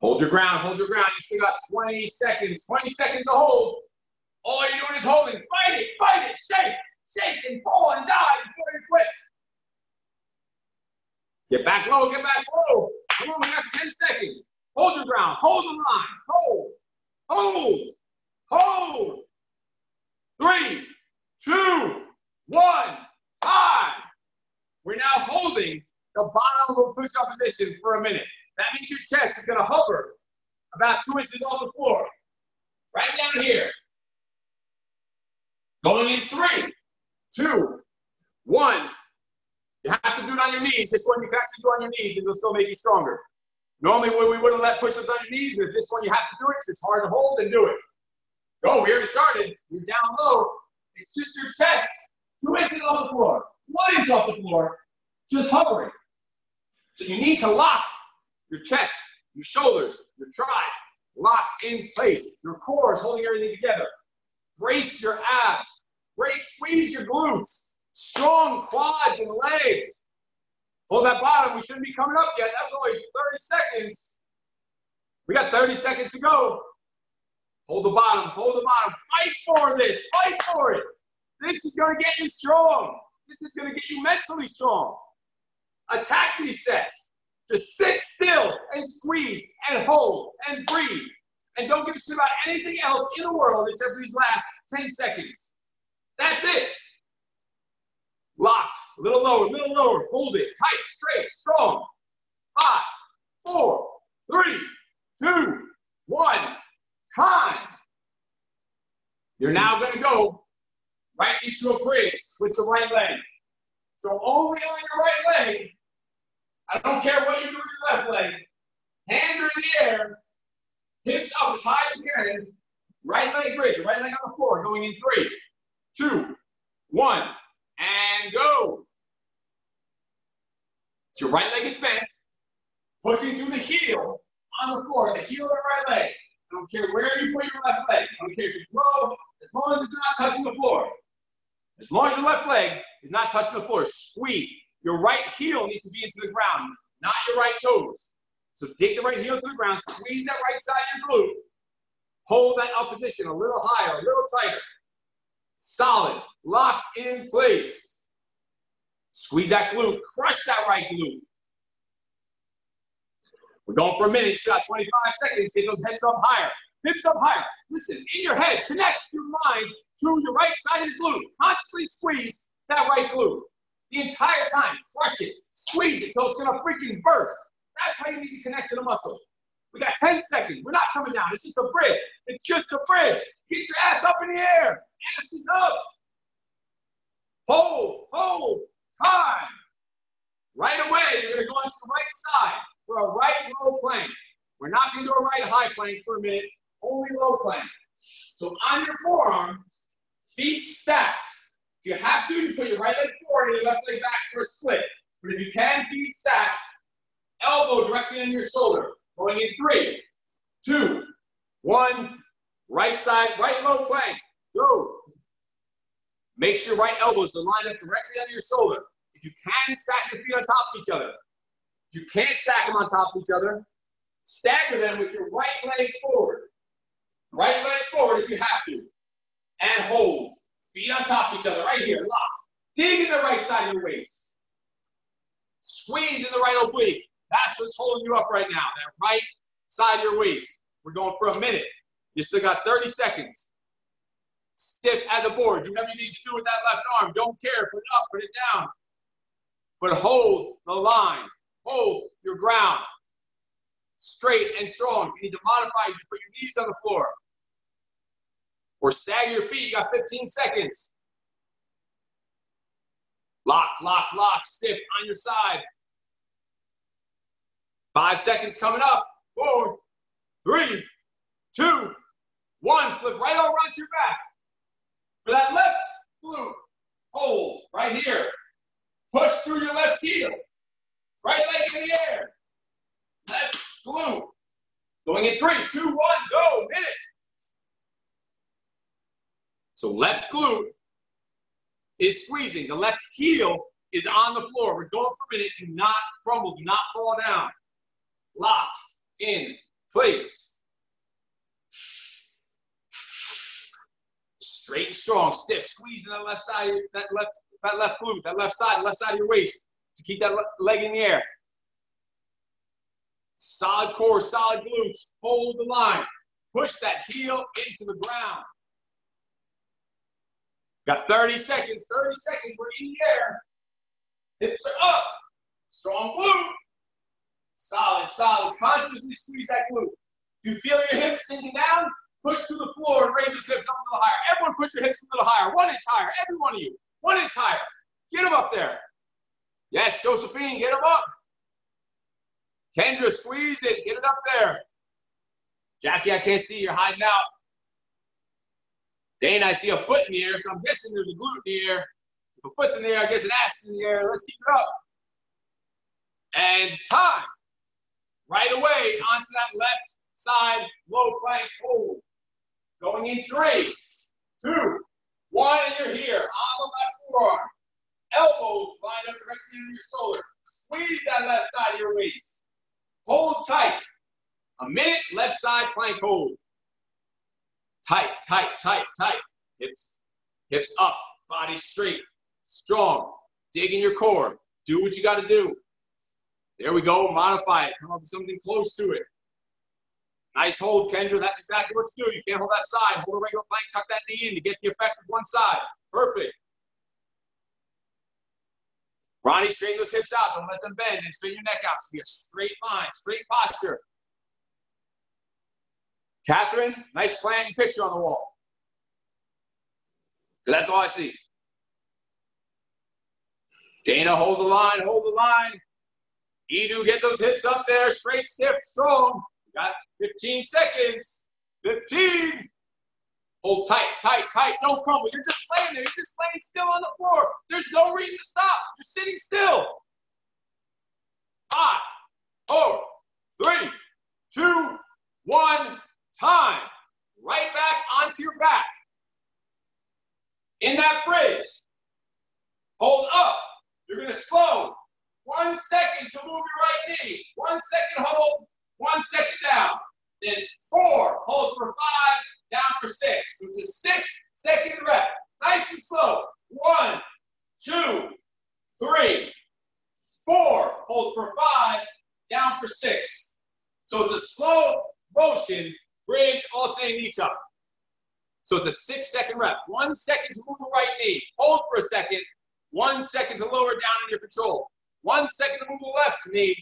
Hold your ground, hold your ground. You still got 20 seconds. 20 seconds to hold. All you're doing is holding. Fight it, fight it, shake, shake, and fall and die before you quit. Get back low, get back low. Come on, we got 10 seconds. Hold your ground, hold the line, hold, hold, hold. Three, two, one, time. We're now holding the bottom of push-up position for a minute. That means your chest is gonna hover about two inches off the floor. Right down here. Going in three, two, one. You have to do it on your knees. This one you can actually do on your knees and it'll still make you stronger. Normally we wouldn't let push-ups on your knees, but this one you have to do it because it's hard to hold and do it. Go, we already started. You're down low. It's just your chest. Two inches off the floor. One inch off the floor. Just hovering. So you need to lock your chest, your shoulders, your thighs. Lock in place. Your core is holding everything together. Brace your abs. Brace, squeeze your glutes. Strong quads and legs. Hold that bottom. We shouldn't be coming up yet. That was only 30 seconds. We got 30 seconds to go. Hold the bottom, hold the bottom. Fight for this, fight for it. This is going to get you strong. This is going to get you mentally strong. Attack these sets. Just sit still and squeeze and hold and breathe. And don't give a shit about anything else in the world except these last 10 seconds. That's it. Locked. A little lower, a little lower. Hold it. Tight, straight, strong. Five, four, three, two, one time. You're now going to go right into a bridge with the right leg. So only on your right leg, I don't care what you do with your left leg, hands are in the air, hips up as high as you can, right leg bridge, right leg on the floor, going in three, two, one, and go. So your right leg is bent, pushing through the heel on the floor, the heel of the right leg. I don't care where you put your left leg. I don't care if it's low, as long as it's not touching the floor. As long as your left leg is not touching the floor, squeeze. Your right heel needs to be into the ground, not your right toes. So dig the right heel to the ground, squeeze that right side of your glute. Hold that up position a little higher, a little tighter. Solid, locked in place. Squeeze that glute, crush that right glute. We're going for a minute. shot 25 seconds. Get those heads up higher. Hips up higher. Listen, in your head, connect your mind to your right side of the glute. Consciously squeeze that right glute. The entire time. Crush it. Squeeze it so it's to freaking burst. That's how you need to connect to the muscle. We got 10 seconds. We're not coming down. It's just a bridge. It's just a bridge. Get your ass up in the air. Ass is up. Hold, hold, time. Right away, you're going to go onto the right side for a right low plank. We're not going to do a right high plank for a minute, only low plank. So on your forearm, feet stacked. You have to, you put your right leg forward and your left leg back for a split. But if you can, feet stacked, elbow directly on your shoulder. Going in three, two, one. Right side, right low plank. Go. Make sure your right elbows are lined up directly under your shoulder. If you can, stack your feet on top of each other. If you can't stack them on top of each other, stagger them with your right leg forward. Right leg forward if you have to. And hold. Feet on top of each other, right here, lock. Dig in the right side of your waist. Squeeze in the right oblique. That's what's holding you up right now, that right side of your waist. We're going for a minute. You still got 30 seconds. Stiff as a board. Do whatever you need to do with that left arm. Don't care. Put it up, put it down. But hold the line. Hold your ground. Straight and strong. You need to modify. Just put your knees on the floor. Or stagger your feet. You got 15 seconds. Lock, lock, lock. Stiff on your side. Five seconds coming up. Four, three, two, one. Flip right over onto your back. For that left glute, hold right here. Push through your left heel. Right leg in the air. Left glute. Going in three, two, one, go. It. So left glute is squeezing. The left heel is on the floor. We're going for a minute. Do not crumble. Do not fall down. Locked in place. Straight and strong, stiff. Squeezing that left side, that left, that left glute, that left side, left side of your waist to keep that leg in the air. Solid core, solid glutes. Hold the line. Push that heel into the ground. Got 30 seconds, 30 seconds. We're in the air. Hips are up. Strong glute. Solid, solid. Consciously squeeze that glute. If you feel your hips sinking down, push through the floor and raise those hips up a little higher. Everyone push your hips a little higher. One inch higher. Every one of you. One inch higher. Get them up there. Yes, Josephine, get them up. Kendra, squeeze it. Get it up there. Jackie, I can't see. You're hiding out. Dane, I see a foot in the air, so I'm guessing there's a glute in the air. If a foot's in the air, I guess an ass is in the air. Let's keep it up. And time. Right away onto that left side low plank hold. Going in three, two, one, and you're here on the left forearm. Elbows lined up directly under your shoulder. Squeeze that left side of your waist. Hold tight. A minute, left side plank hold. Tight, tight, tight, tight. Hips, hips up, body straight, strong. Dig in your core. Do what you got to do. There we go. Modify it. Come up with something close to it. Nice hold, Kendra. That's exactly what to do. You can't hold that side. Hold a regular plank. Tuck that knee in to get the effect of one side. Perfect. Ronnie, straighten those hips out. Don't let them bend and straighten your neck out. So be a straight line, straight posture. Catherine, nice planting picture on the wall. That's all I see. Dana, hold the line, hold the line. Edu, get those hips up there, straight, stiff, strong. You got 15 seconds. 15. Hold tight, tight, tight. Don't crumble. You're just laying there. You're just laying still on the floor. There's no reason to stop. You're sitting still. Five, four, three, two, one. Time. Right back onto your back. In that bridge. Hold up. You're to slow. One second to move your right knee. One second hold. One second down. Then four. Hold for five down for six. It's a six second rep. Nice and slow. One, two, three, four. Hold for five, down for six. So it's a slow motion, bridge, alternating knee other. So it's a six second rep. One second to move the right knee. Hold for a second. One second to lower down in your control. One second to move the left knee.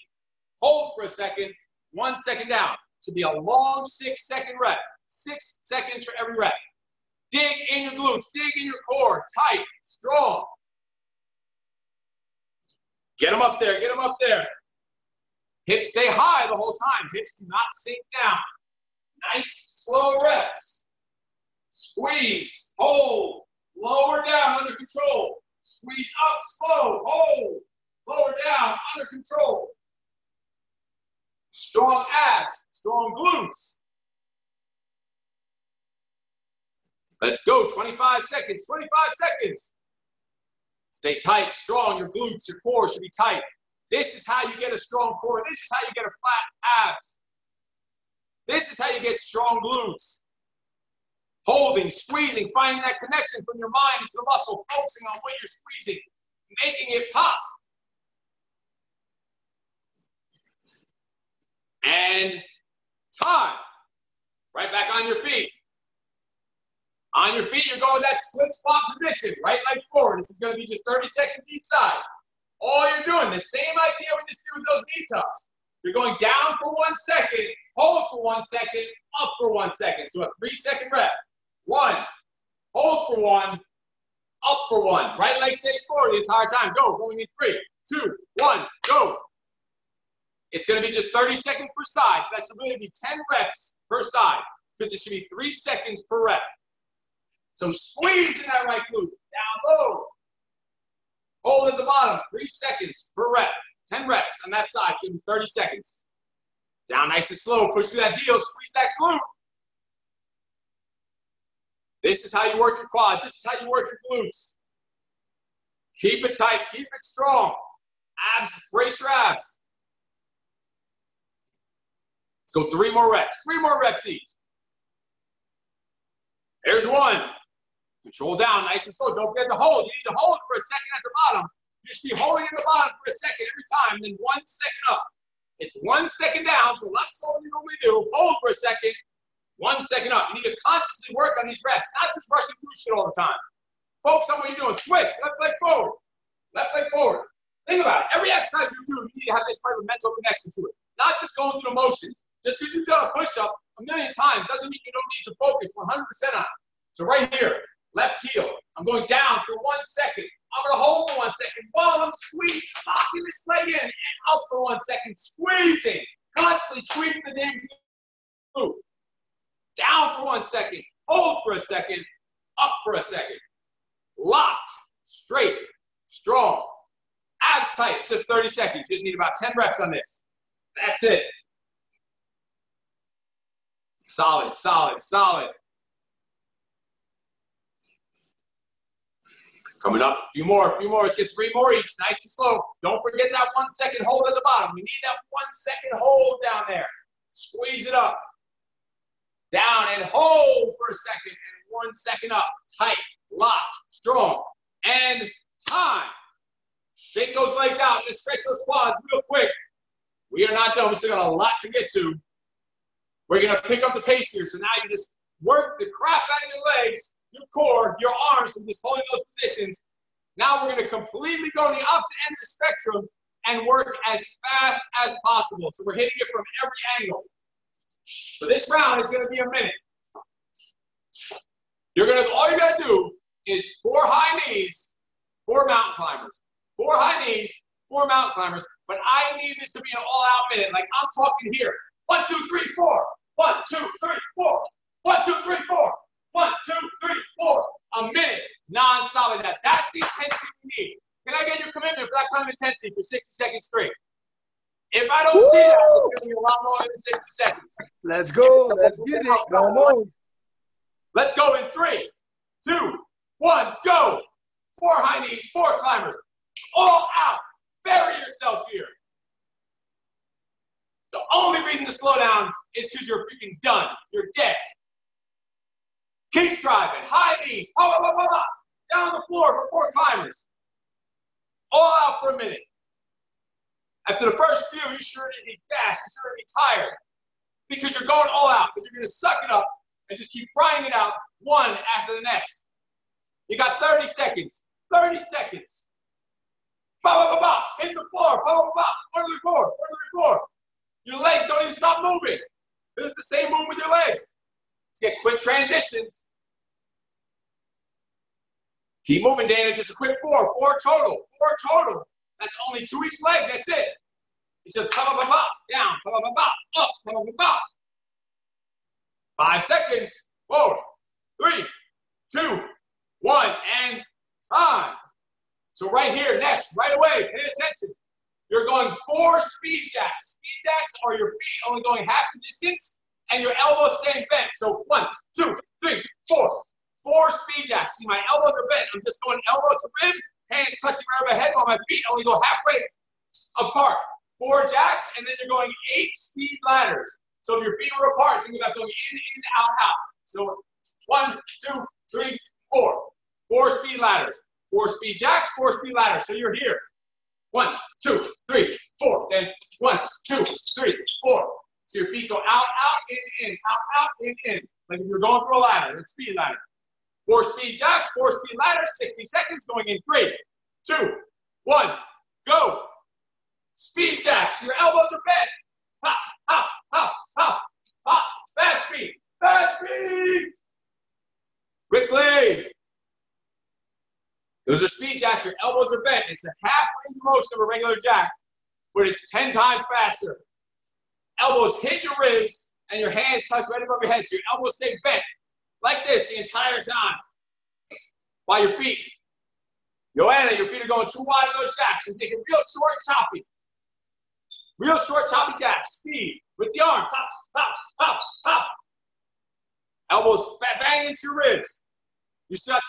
Hold for a second. One second down. To be a long six second rep. Six seconds for every rep. Dig in your glutes, dig in your core, tight, strong. Get them up there, get them up there. Hips stay high the whole time. Hips do not sink down. Nice, slow reps. Squeeze, hold, lower down, under control. Squeeze up, slow, hold, lower down, under control. Strong abs, strong glutes. Let's go, 25 seconds, 25 seconds. Stay tight, strong, your glutes, your core should be tight. This is how you get a strong core. This is how you get a flat abs. This is how you get strong glutes. Holding, squeezing, finding that connection from your mind to the muscle, focusing on what you're squeezing, making it pop. And time. Right back on your feet. On your feet, you're going that split squat position, right leg forward. This is going to be just 30 seconds each side. All you're doing, the same idea we just did with those knee tucks. You're going down for one second, hold for one second, up for one second. So a three second rep. One, hold for one, up for one. Right leg stays forward the entire time. Go, going in three, two, one, go. It's going to be just 30 seconds per side. So that's going to be 10 reps per side because it should be three seconds per rep. So squeeze in that right glute, down low. Hold at the bottom, three seconds per rep. 10 reps on that side, give 30 seconds. Down nice and slow, push through that heel, squeeze that glute. This is how you work your quads. This is how you work your glutes. Keep it tight, keep it strong. Abs, brace your abs. Let's go three more reps. Three more reps each. There's one. Control down, nice and slow. Don't forget to hold. You need to hold for a second at the bottom. You should be holding in the bottom for a second every time, then one second up. It's one second down, so less slow than you normally do. Hold for a second, one second up. You need to consciously work on these reps, not just rushing through shit all the time. Focus on what you're doing. Switch, left leg forward, left leg forward. Think about it. Every exercise you do, you need to have this type of mental connection to it. Not just going through the motions. Just because you've done a push-up a million times doesn't mean you don't need to focus 100% on it. So right here, left heel. I'm going down for one second. I'm to hold for one second while I'm squeezing, locking this leg in, and up for one second, squeezing, constantly squeezing the damn glute. Down for one second, hold for a second, up for a second. Locked, straight, strong. Abs tight, it's just 30 seconds. Just need about 10 reps on this. That's it. Solid, solid, solid. Coming up, a few more, a few more. Let's get three more each, nice and slow. Don't forget that one second hold at the bottom. We need that one second hold down there. Squeeze it up. Down and hold for a second, and one second up. Tight, locked, strong, and time. Shake those legs out. Just stretch those quads real quick. We are not done. We still got a lot to get to. We're going to pick up the pace here. So now you just work the crap out of your legs your core, your arms from just holding those positions. Now we're going to completely go to the opposite end of the spectrum and work as fast as possible. So we're hitting it from every angle. So this round is going to be a minute. You're going to, all you got to do is four high knees, four mountain climbers. Four high knees, four mountain climbers. But I need this to be an all-out minute. Like I'm talking here. One, two, three, four. One, two, three, four. One, two, three, four. One, two, three, four. A minute, non-stop that. That's the intensity we need. Can I get your commitment for that kind of intensity for 60 seconds straight? If I don't Woo! see that, it's going to be a lot more than 60 seconds. Let's go. Let's get it. Go on. Let's go in three, two, one, go. Four high knees, four climbers. All out. Bury yourself here. The only reason to slow down is because you're freaking done. You're dead. Keep driving. High knee. Blah, blah, blah, blah, blah. Down the floor for four climbers. All out for a minute. After the first few, you sure to be fast. You sure to be tired. Because you're going all out. Because you're going to suck it up and just keep frying it out one after the next. You got 30 seconds. 30 seconds. Ba ba ba ba. Hit the floor. Ba ba ba. Over the floor. Over the floor. Your legs don't even stop moving. It's the same move with your legs. Let's get quick transitions. Keep moving, Dana. Just a quick four. Four total. Four total. That's only two each leg. That's it. It's just pop, pop, pop, down, pop, pop, pop, up, pop, pop, pop. Five seconds. Four, three, two, one, and time. So right here, next, right away, pay attention. You're going four speed jacks. Speed jacks are your feet only going half the distance and your elbows staying bent. So one, two, three, four. Four speed jacks. See, my elbows are bent. I'm just going elbow to rib, hands touching right overhead while my feet only go halfway apart. Four jacks, and then you're going eight speed ladders. So if your feet were apart, think about going in, in, out, out. So one, two, three, four. Four speed ladders. Four speed jacks, four speed ladders. So you're here. One, two, three, four. Then one, two, three, four. So your feet go out, out, in, in, out, out, in, in. Like if you're going through a ladder, it's speed ladder. Four speed jacks, four speed ladders, 60 seconds going in three, two, one, go. Speed jacks, your elbows are bent. Hop, hop, hop, hop, hop. Fast speed, fast speed. Quickly. Those are speed jacks. Your elbows are bent. It's a half range motion of a regular jack, but it's 10 times faster. Elbows hit your ribs and your hands touch right above your head. So your elbows stay bent like this the entire time. by your feet, Joanna, your feet are going too wide in those jacks. And take it real short choppy. Real short choppy jacks. Speed with the arm. Pop, pop, pop, pop. Elbows bang into your ribs. You still have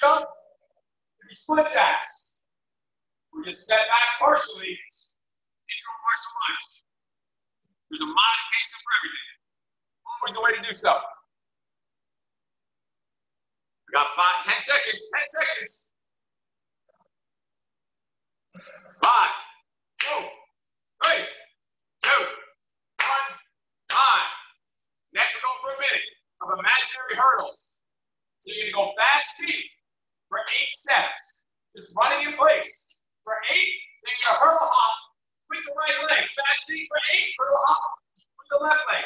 jump. Do split jacks. We're just set back partially into a partial lunge. There's a modification for everything. Always a way to do stuff. We got five, ten seconds, ten seconds. Five, four, three, two, one, time. Next, we're going for a minute of imaginary hurdles. So you're gonna go fast speed for eight steps, just running in place. For eight, then you're gonna hurdle hop with the right leg. Fast speed for eight, hurdle hop with the left leg.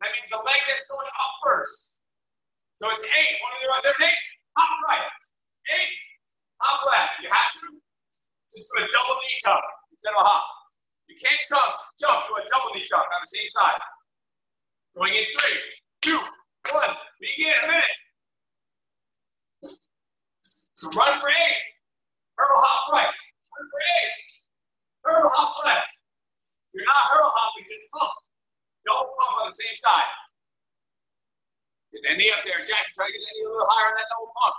That means the leg that's going up first. So it's eight. One of the runs every eight. Hop right. Eight. Hop left. You have to just do a double knee tuck instead of a hop. You can't jump, jump to a double knee tuck on the same side. Going in three, two, one. Begin a minute. So run for eight. Hurdle hop right. Run for eight. Hurdle hop left. You're not hurdle hopping, just pump. Don't pump on the same side. Get that knee up there, Jack. Try to get that knee a little higher on that double pump.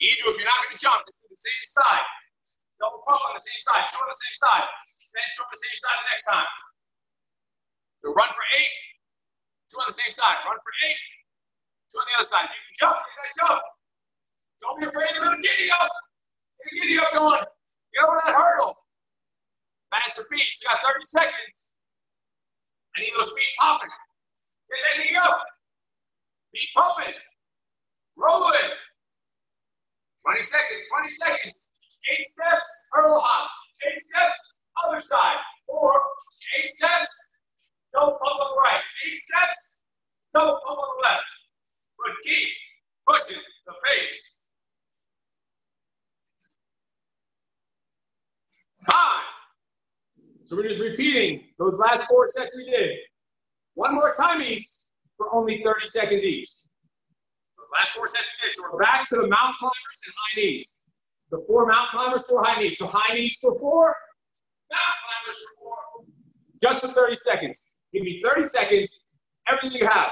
Either if you're not going to jump, just do the same side. Double pump on the same side. Two on the same side. Then two on the same side the next time. So run for eight. Two on the same side. Run for eight. On the other side. You can jump. Get that jump. Don't be afraid of the giddy up. Get the giddy up going. Get over that hurdle. Faster feet. You got 30 seconds. I need those feet popping. Get that knee up. Feet pumping. Rolling. 20 seconds, 20 seconds. Eight steps, hurdle hop. Eight steps, other side. Four, eight steps, double pump on the right. Eight steps, double pump on the left. But keep pushing the pace. Time. So we're just repeating those last four sets we did. One more time each for only 30 seconds each. Those last four sets we did. So we're back to the mountain climbers and high knees. The four mountain climbers, four high knees. So high knees for four, mountain climbers for four. Just for 30 seconds. Give me 30 seconds, everything you have.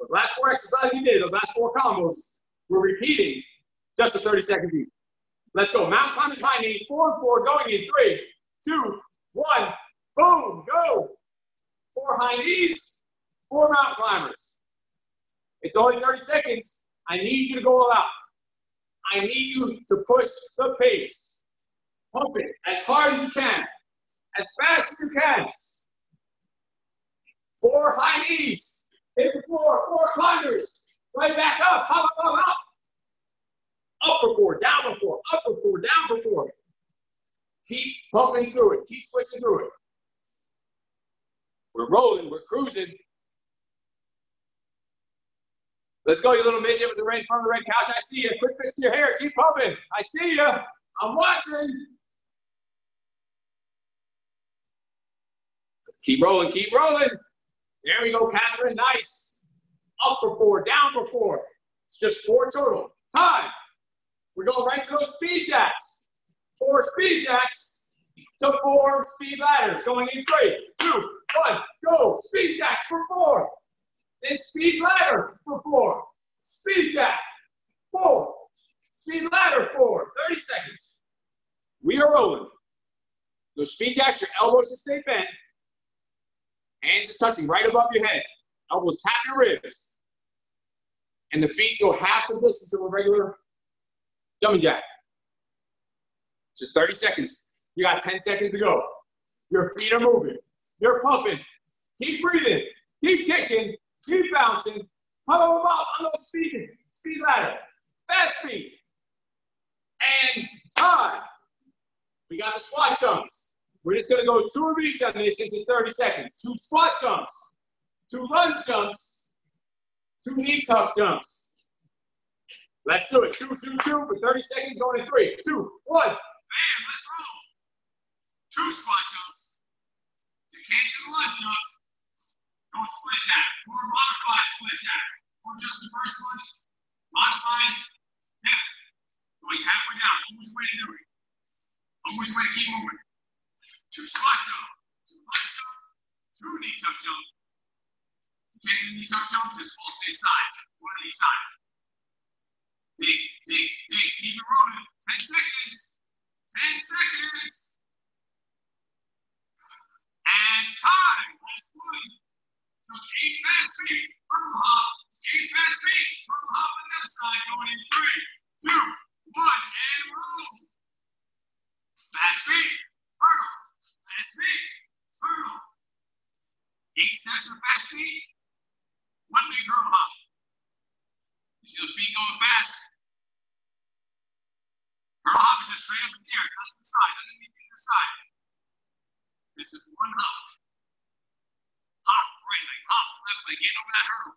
Those last four exercises you did, those last four combos, we're repeating just for 30 seconds each. Let's go. Mountain climbers, high knees, four and four, going in three, two, one, boom, go. Four high knees, four mountain climbers. It's only 30 seconds. I need you to go all out. I need you to push the pace. Pump it as hard as you can, as fast as you can. Four high knees. Floor. Four climbers. Right back up. Hop, up, up, up. Up for four. Down for four. Up for four. Down for four. Keep pumping through it. Keep switching through it. We're rolling. We're cruising. Let's go, you little midget with the red front of the red couch. I see you. Quick fix your hair. Keep pumping. I see you. I'm watching. Keep rolling. Keep rolling. There we go, Catherine. Nice. Up for four. Down for four. It's just four total. Time. We're going right to those speed jacks four speed jacks to four speed ladders. Going in three, two, one, go. Speed jacks for four. Then speed ladder for four. Speed jack, four. Speed ladder, four. 30 seconds. We are rolling. Those speed jacks, your elbows to stay bent. Hands is touching right above your head. Elbows tap your ribs. And the feet go half the distance of a regular jumping jack. Just 30 seconds. You got 10 seconds to go. Your feet are moving. You're pumping. Keep breathing. Keep kicking. Keep bouncing. Pump, pump, pump on those speed, speed ladder. Fast speed. And time. We got the squat jumps. We're just gonna go two of each on this it's 30 seconds. Two squat jumps, two lunge jumps, two knee tuck jumps. Let's do it. Two, two, two for 30 seconds, going in three, two, one. Bam, let's roll. Two squat jumps. You can't do the lunge jump. Go split jack or modified split jack or just the first lunge. Modify depth. Going halfway down. Always way to do it. Always way to keep moving. Two squat jump. Two lunge jump. Two knee tuck jump. You can't do knee tuck jump, just fall to the. One at each side. Dig, dig, dig. Keep it rolling. 10 seconds. 10 seconds. And time. Let's move. So eight fast feet. Hurdle hop. Eight fast feet. Hurdle hop on the other side. Going in three, two, one, and roll. Fast feet. Hurdle. Hurdle. Eight steps of fast feet. One big hurdle hop. You see those feet going fast? Her hop is just straight up the air. It's not to the side, underneath the side. This is one hop. Hop, right leg, hop, left leg, get over that hurdle.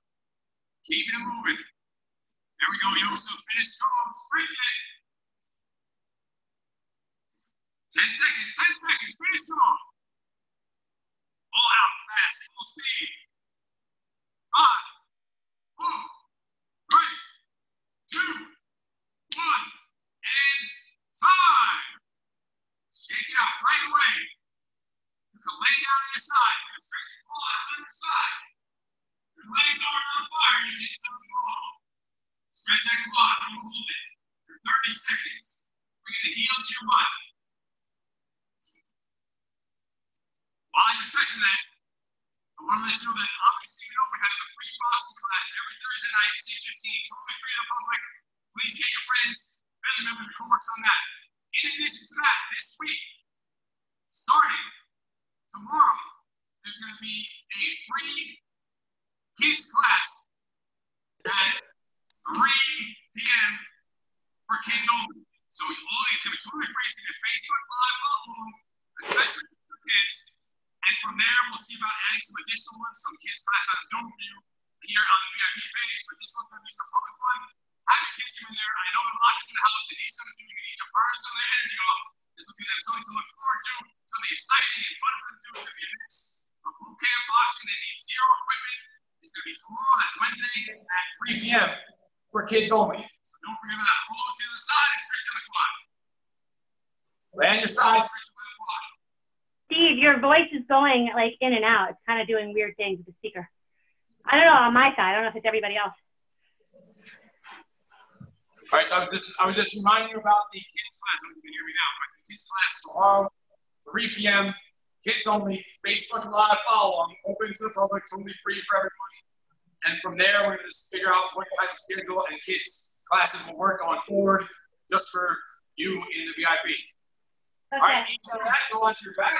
Keep it moving. There we go, Yosef. Finish strong. Sprint it. 10 seconds, 10 seconds. Finish strong. All out, fast, full speed. Five, four, three, two, one and time. Shake it out right away. You can lay down on your side. You can stretch your quads on your side. Your legs aren't on fire. You need something wrong. Stretch that quad and hold it for 30 seconds. Bring the heel to your body. That, I want to let you know that obviously we know we're having a free boxing class every Thursday night, 6.15, totally free to the public. Please get your friends, family members, and coworkers on that. In addition to that, this week, starting tomorrow, there's going to be a free kids class at 3 p.m. for kids only. So all these be totally free. It's going to Facebook Live follow especially for kids. And from there, we'll see about adding some additional ones, some kids class on Zoom you here on the VIP page. But this one's going to be some public one. Have your kids come in there. I know they're locked in the house. They need something to do. They need to burn some of their energy off. This will be them something to look forward to, something exciting and fun for them to do. It's going to be a mix of boot camp boxing. They need zero equipment. It's going to be tomorrow. That's Wednesday at 3 p.m. for kids only. So don't forget about that. Roll to the side and stretch on the quad. Land your side, stretch on the quad. Steve, your voice is going like in and out. It's kind of doing weird things with the speaker. I don't know on my side. I don't know if it's everybody else. All right, so I was just I was just reminding you about the kids class. You can hear me now, but the kids class tomorrow, 3 p.m. Kids only. Facebook Live follow along, open to the public, totally free for everybody. And from there, we're gonna just figure out what type of schedule and kids classes will work going forward, just for you in the VIP. Okay. All right, each of that, go onto your back.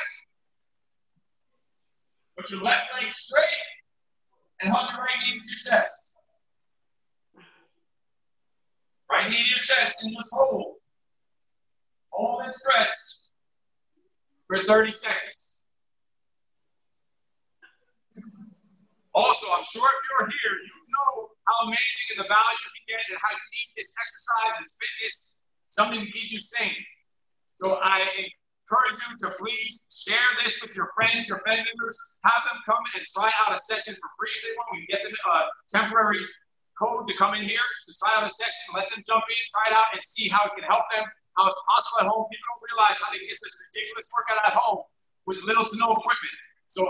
Put your left leg straight and hug your right knee to your chest. Right knee to your chest and just hold. Hold and stretch for 30 seconds. Also, I'm sure if you're here, you know how amazing and the value you can get and how you need this exercise, this fitness, something to keep you sane. So I encourage you to please share this with your friends, your family members. Have them come and try out a session for free if they want. We can get them a temporary code to come in here to try out a session. Let them jump in, try it out, and see how it can help them, how it's possible at home. People don't realize how they can get such ridiculous workout at home with little to no equipment. So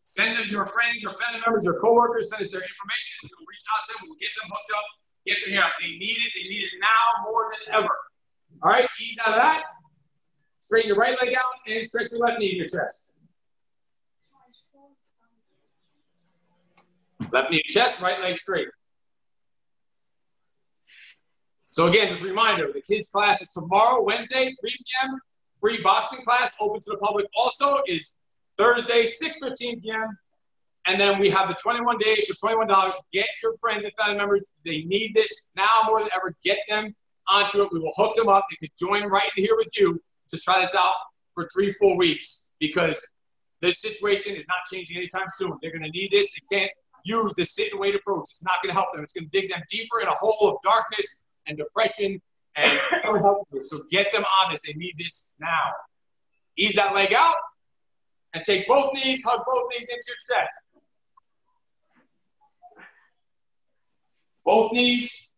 send them your friends, your family members, your coworkers, send us their information. We'll reach out to them. We'll get them hooked up, get them here. They need it. They need it now more than ever. All right, ease out of that. Straighten your right leg out and stretch your left knee to your chest. Left knee to chest, right leg straight. So again, just a reminder, the kids class is tomorrow, Wednesday, 3 p.m. Free boxing class open to the public also is Thursday, 6.15 p.m. And then we have the 21 days for $21. Get your friends and family members. They need this now more than ever. Get them onto it. We will hook them up. They could join right in here with you to try this out for three, four weeks because this situation is not changing anytime soon. They're going to need this. They can't use the sit and wait approach. It's not going to help them. It's going to dig them deeper in a hole of darkness and depression and so get them on this. They need this now. Ease that leg out and take both knees, hug both knees into your chest. Both knees.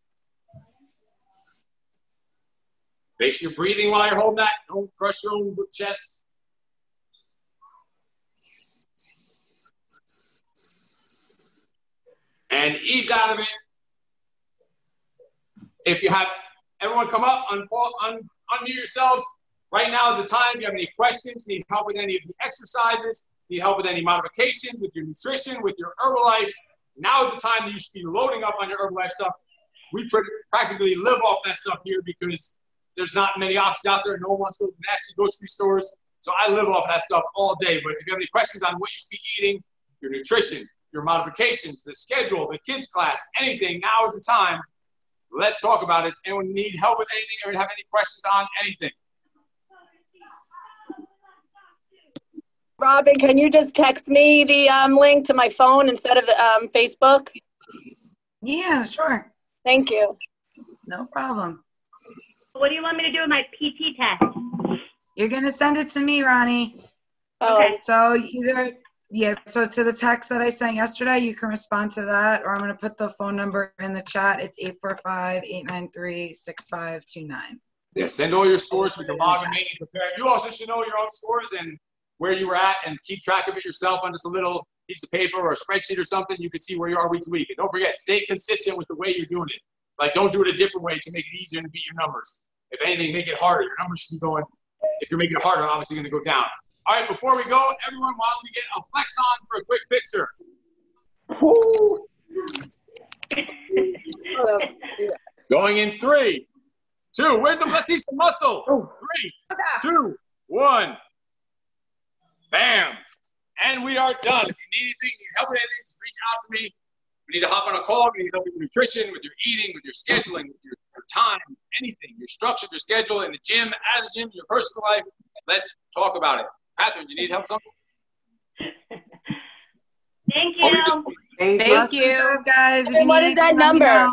Make sure you're breathing while you're holding that. Don't crush your own chest. And ease out of it. If you have everyone come up, un- un- unmute yourselves. Right now is the time. If you have any questions, need help with any of the exercises, need help with any modifications, with your nutrition, with your Herbalife, now is the time that you should be loading up on your Herbalife stuff. We pr- practically live off that stuff here because there's not many options out there. No one wants to go to nasty grocery stores. So I live off that stuff all day. But if you have any questions on what you should be eating, your nutrition, your modifications, the schedule, the kids class, anything, now is the time. Let's talk about it. Anyone need help with anything or have any questions on anything? Robin, can you just text me the um, link to my phone instead of um, Facebook? Yeah, sure. Thank you. No problem. What do you want me to do with my PT test? You're going to send it to me, Ronnie. Oh, Okay. So either, yeah, so to the text that I sent yesterday, you can respond to that, or I'm going to put the phone number in the chat. It's 845-893-6529. Yeah, send all your scores. We can amalgamate and compare. You also should know your own scores and where you were at and keep track of it yourself on just a little piece of paper or a spreadsheet or something. You can see where you are week to week. And don't forget, stay consistent with the way you're doing it. Like, don't do it a different way to make it easier to beat your numbers. If anything, make it harder. Your numbers should be going. If you're making it harder, obviously going to go down. All right, before we go, everyone, why don't we get a flex on for a quick picture? Going in three, two. Where's the let's see some muscle? Oh. Three, two, one. Bam. And we are done. If you need anything, you need help with anything, just reach out to me. We need to hop on a call. We need help with nutrition, with your eating, with your scheduling, with your, your time, anything, your structure, your schedule in the gym, out of the gym, your personal life. Let's talk about it. Catherine, you need help something? Thank you. Thank you. Thank you. Job, guys. Hey, what is that number?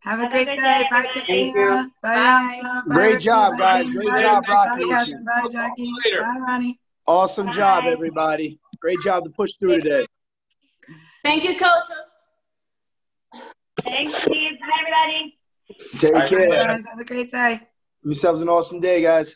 Have a Have great a day. day. Bye, Christina. Bye. Bye. Bye. Great job, guys. Great Bye. job, Rocky. Bye, Bye, Jackie. Bye, Ronnie. Awesome Bye. job, everybody. Great job to push through today. Thank you, coach. Thanks, Steve. Bye, everybody. Take Bye, care. Guys. Have a great day. Yourselves an awesome day, guys.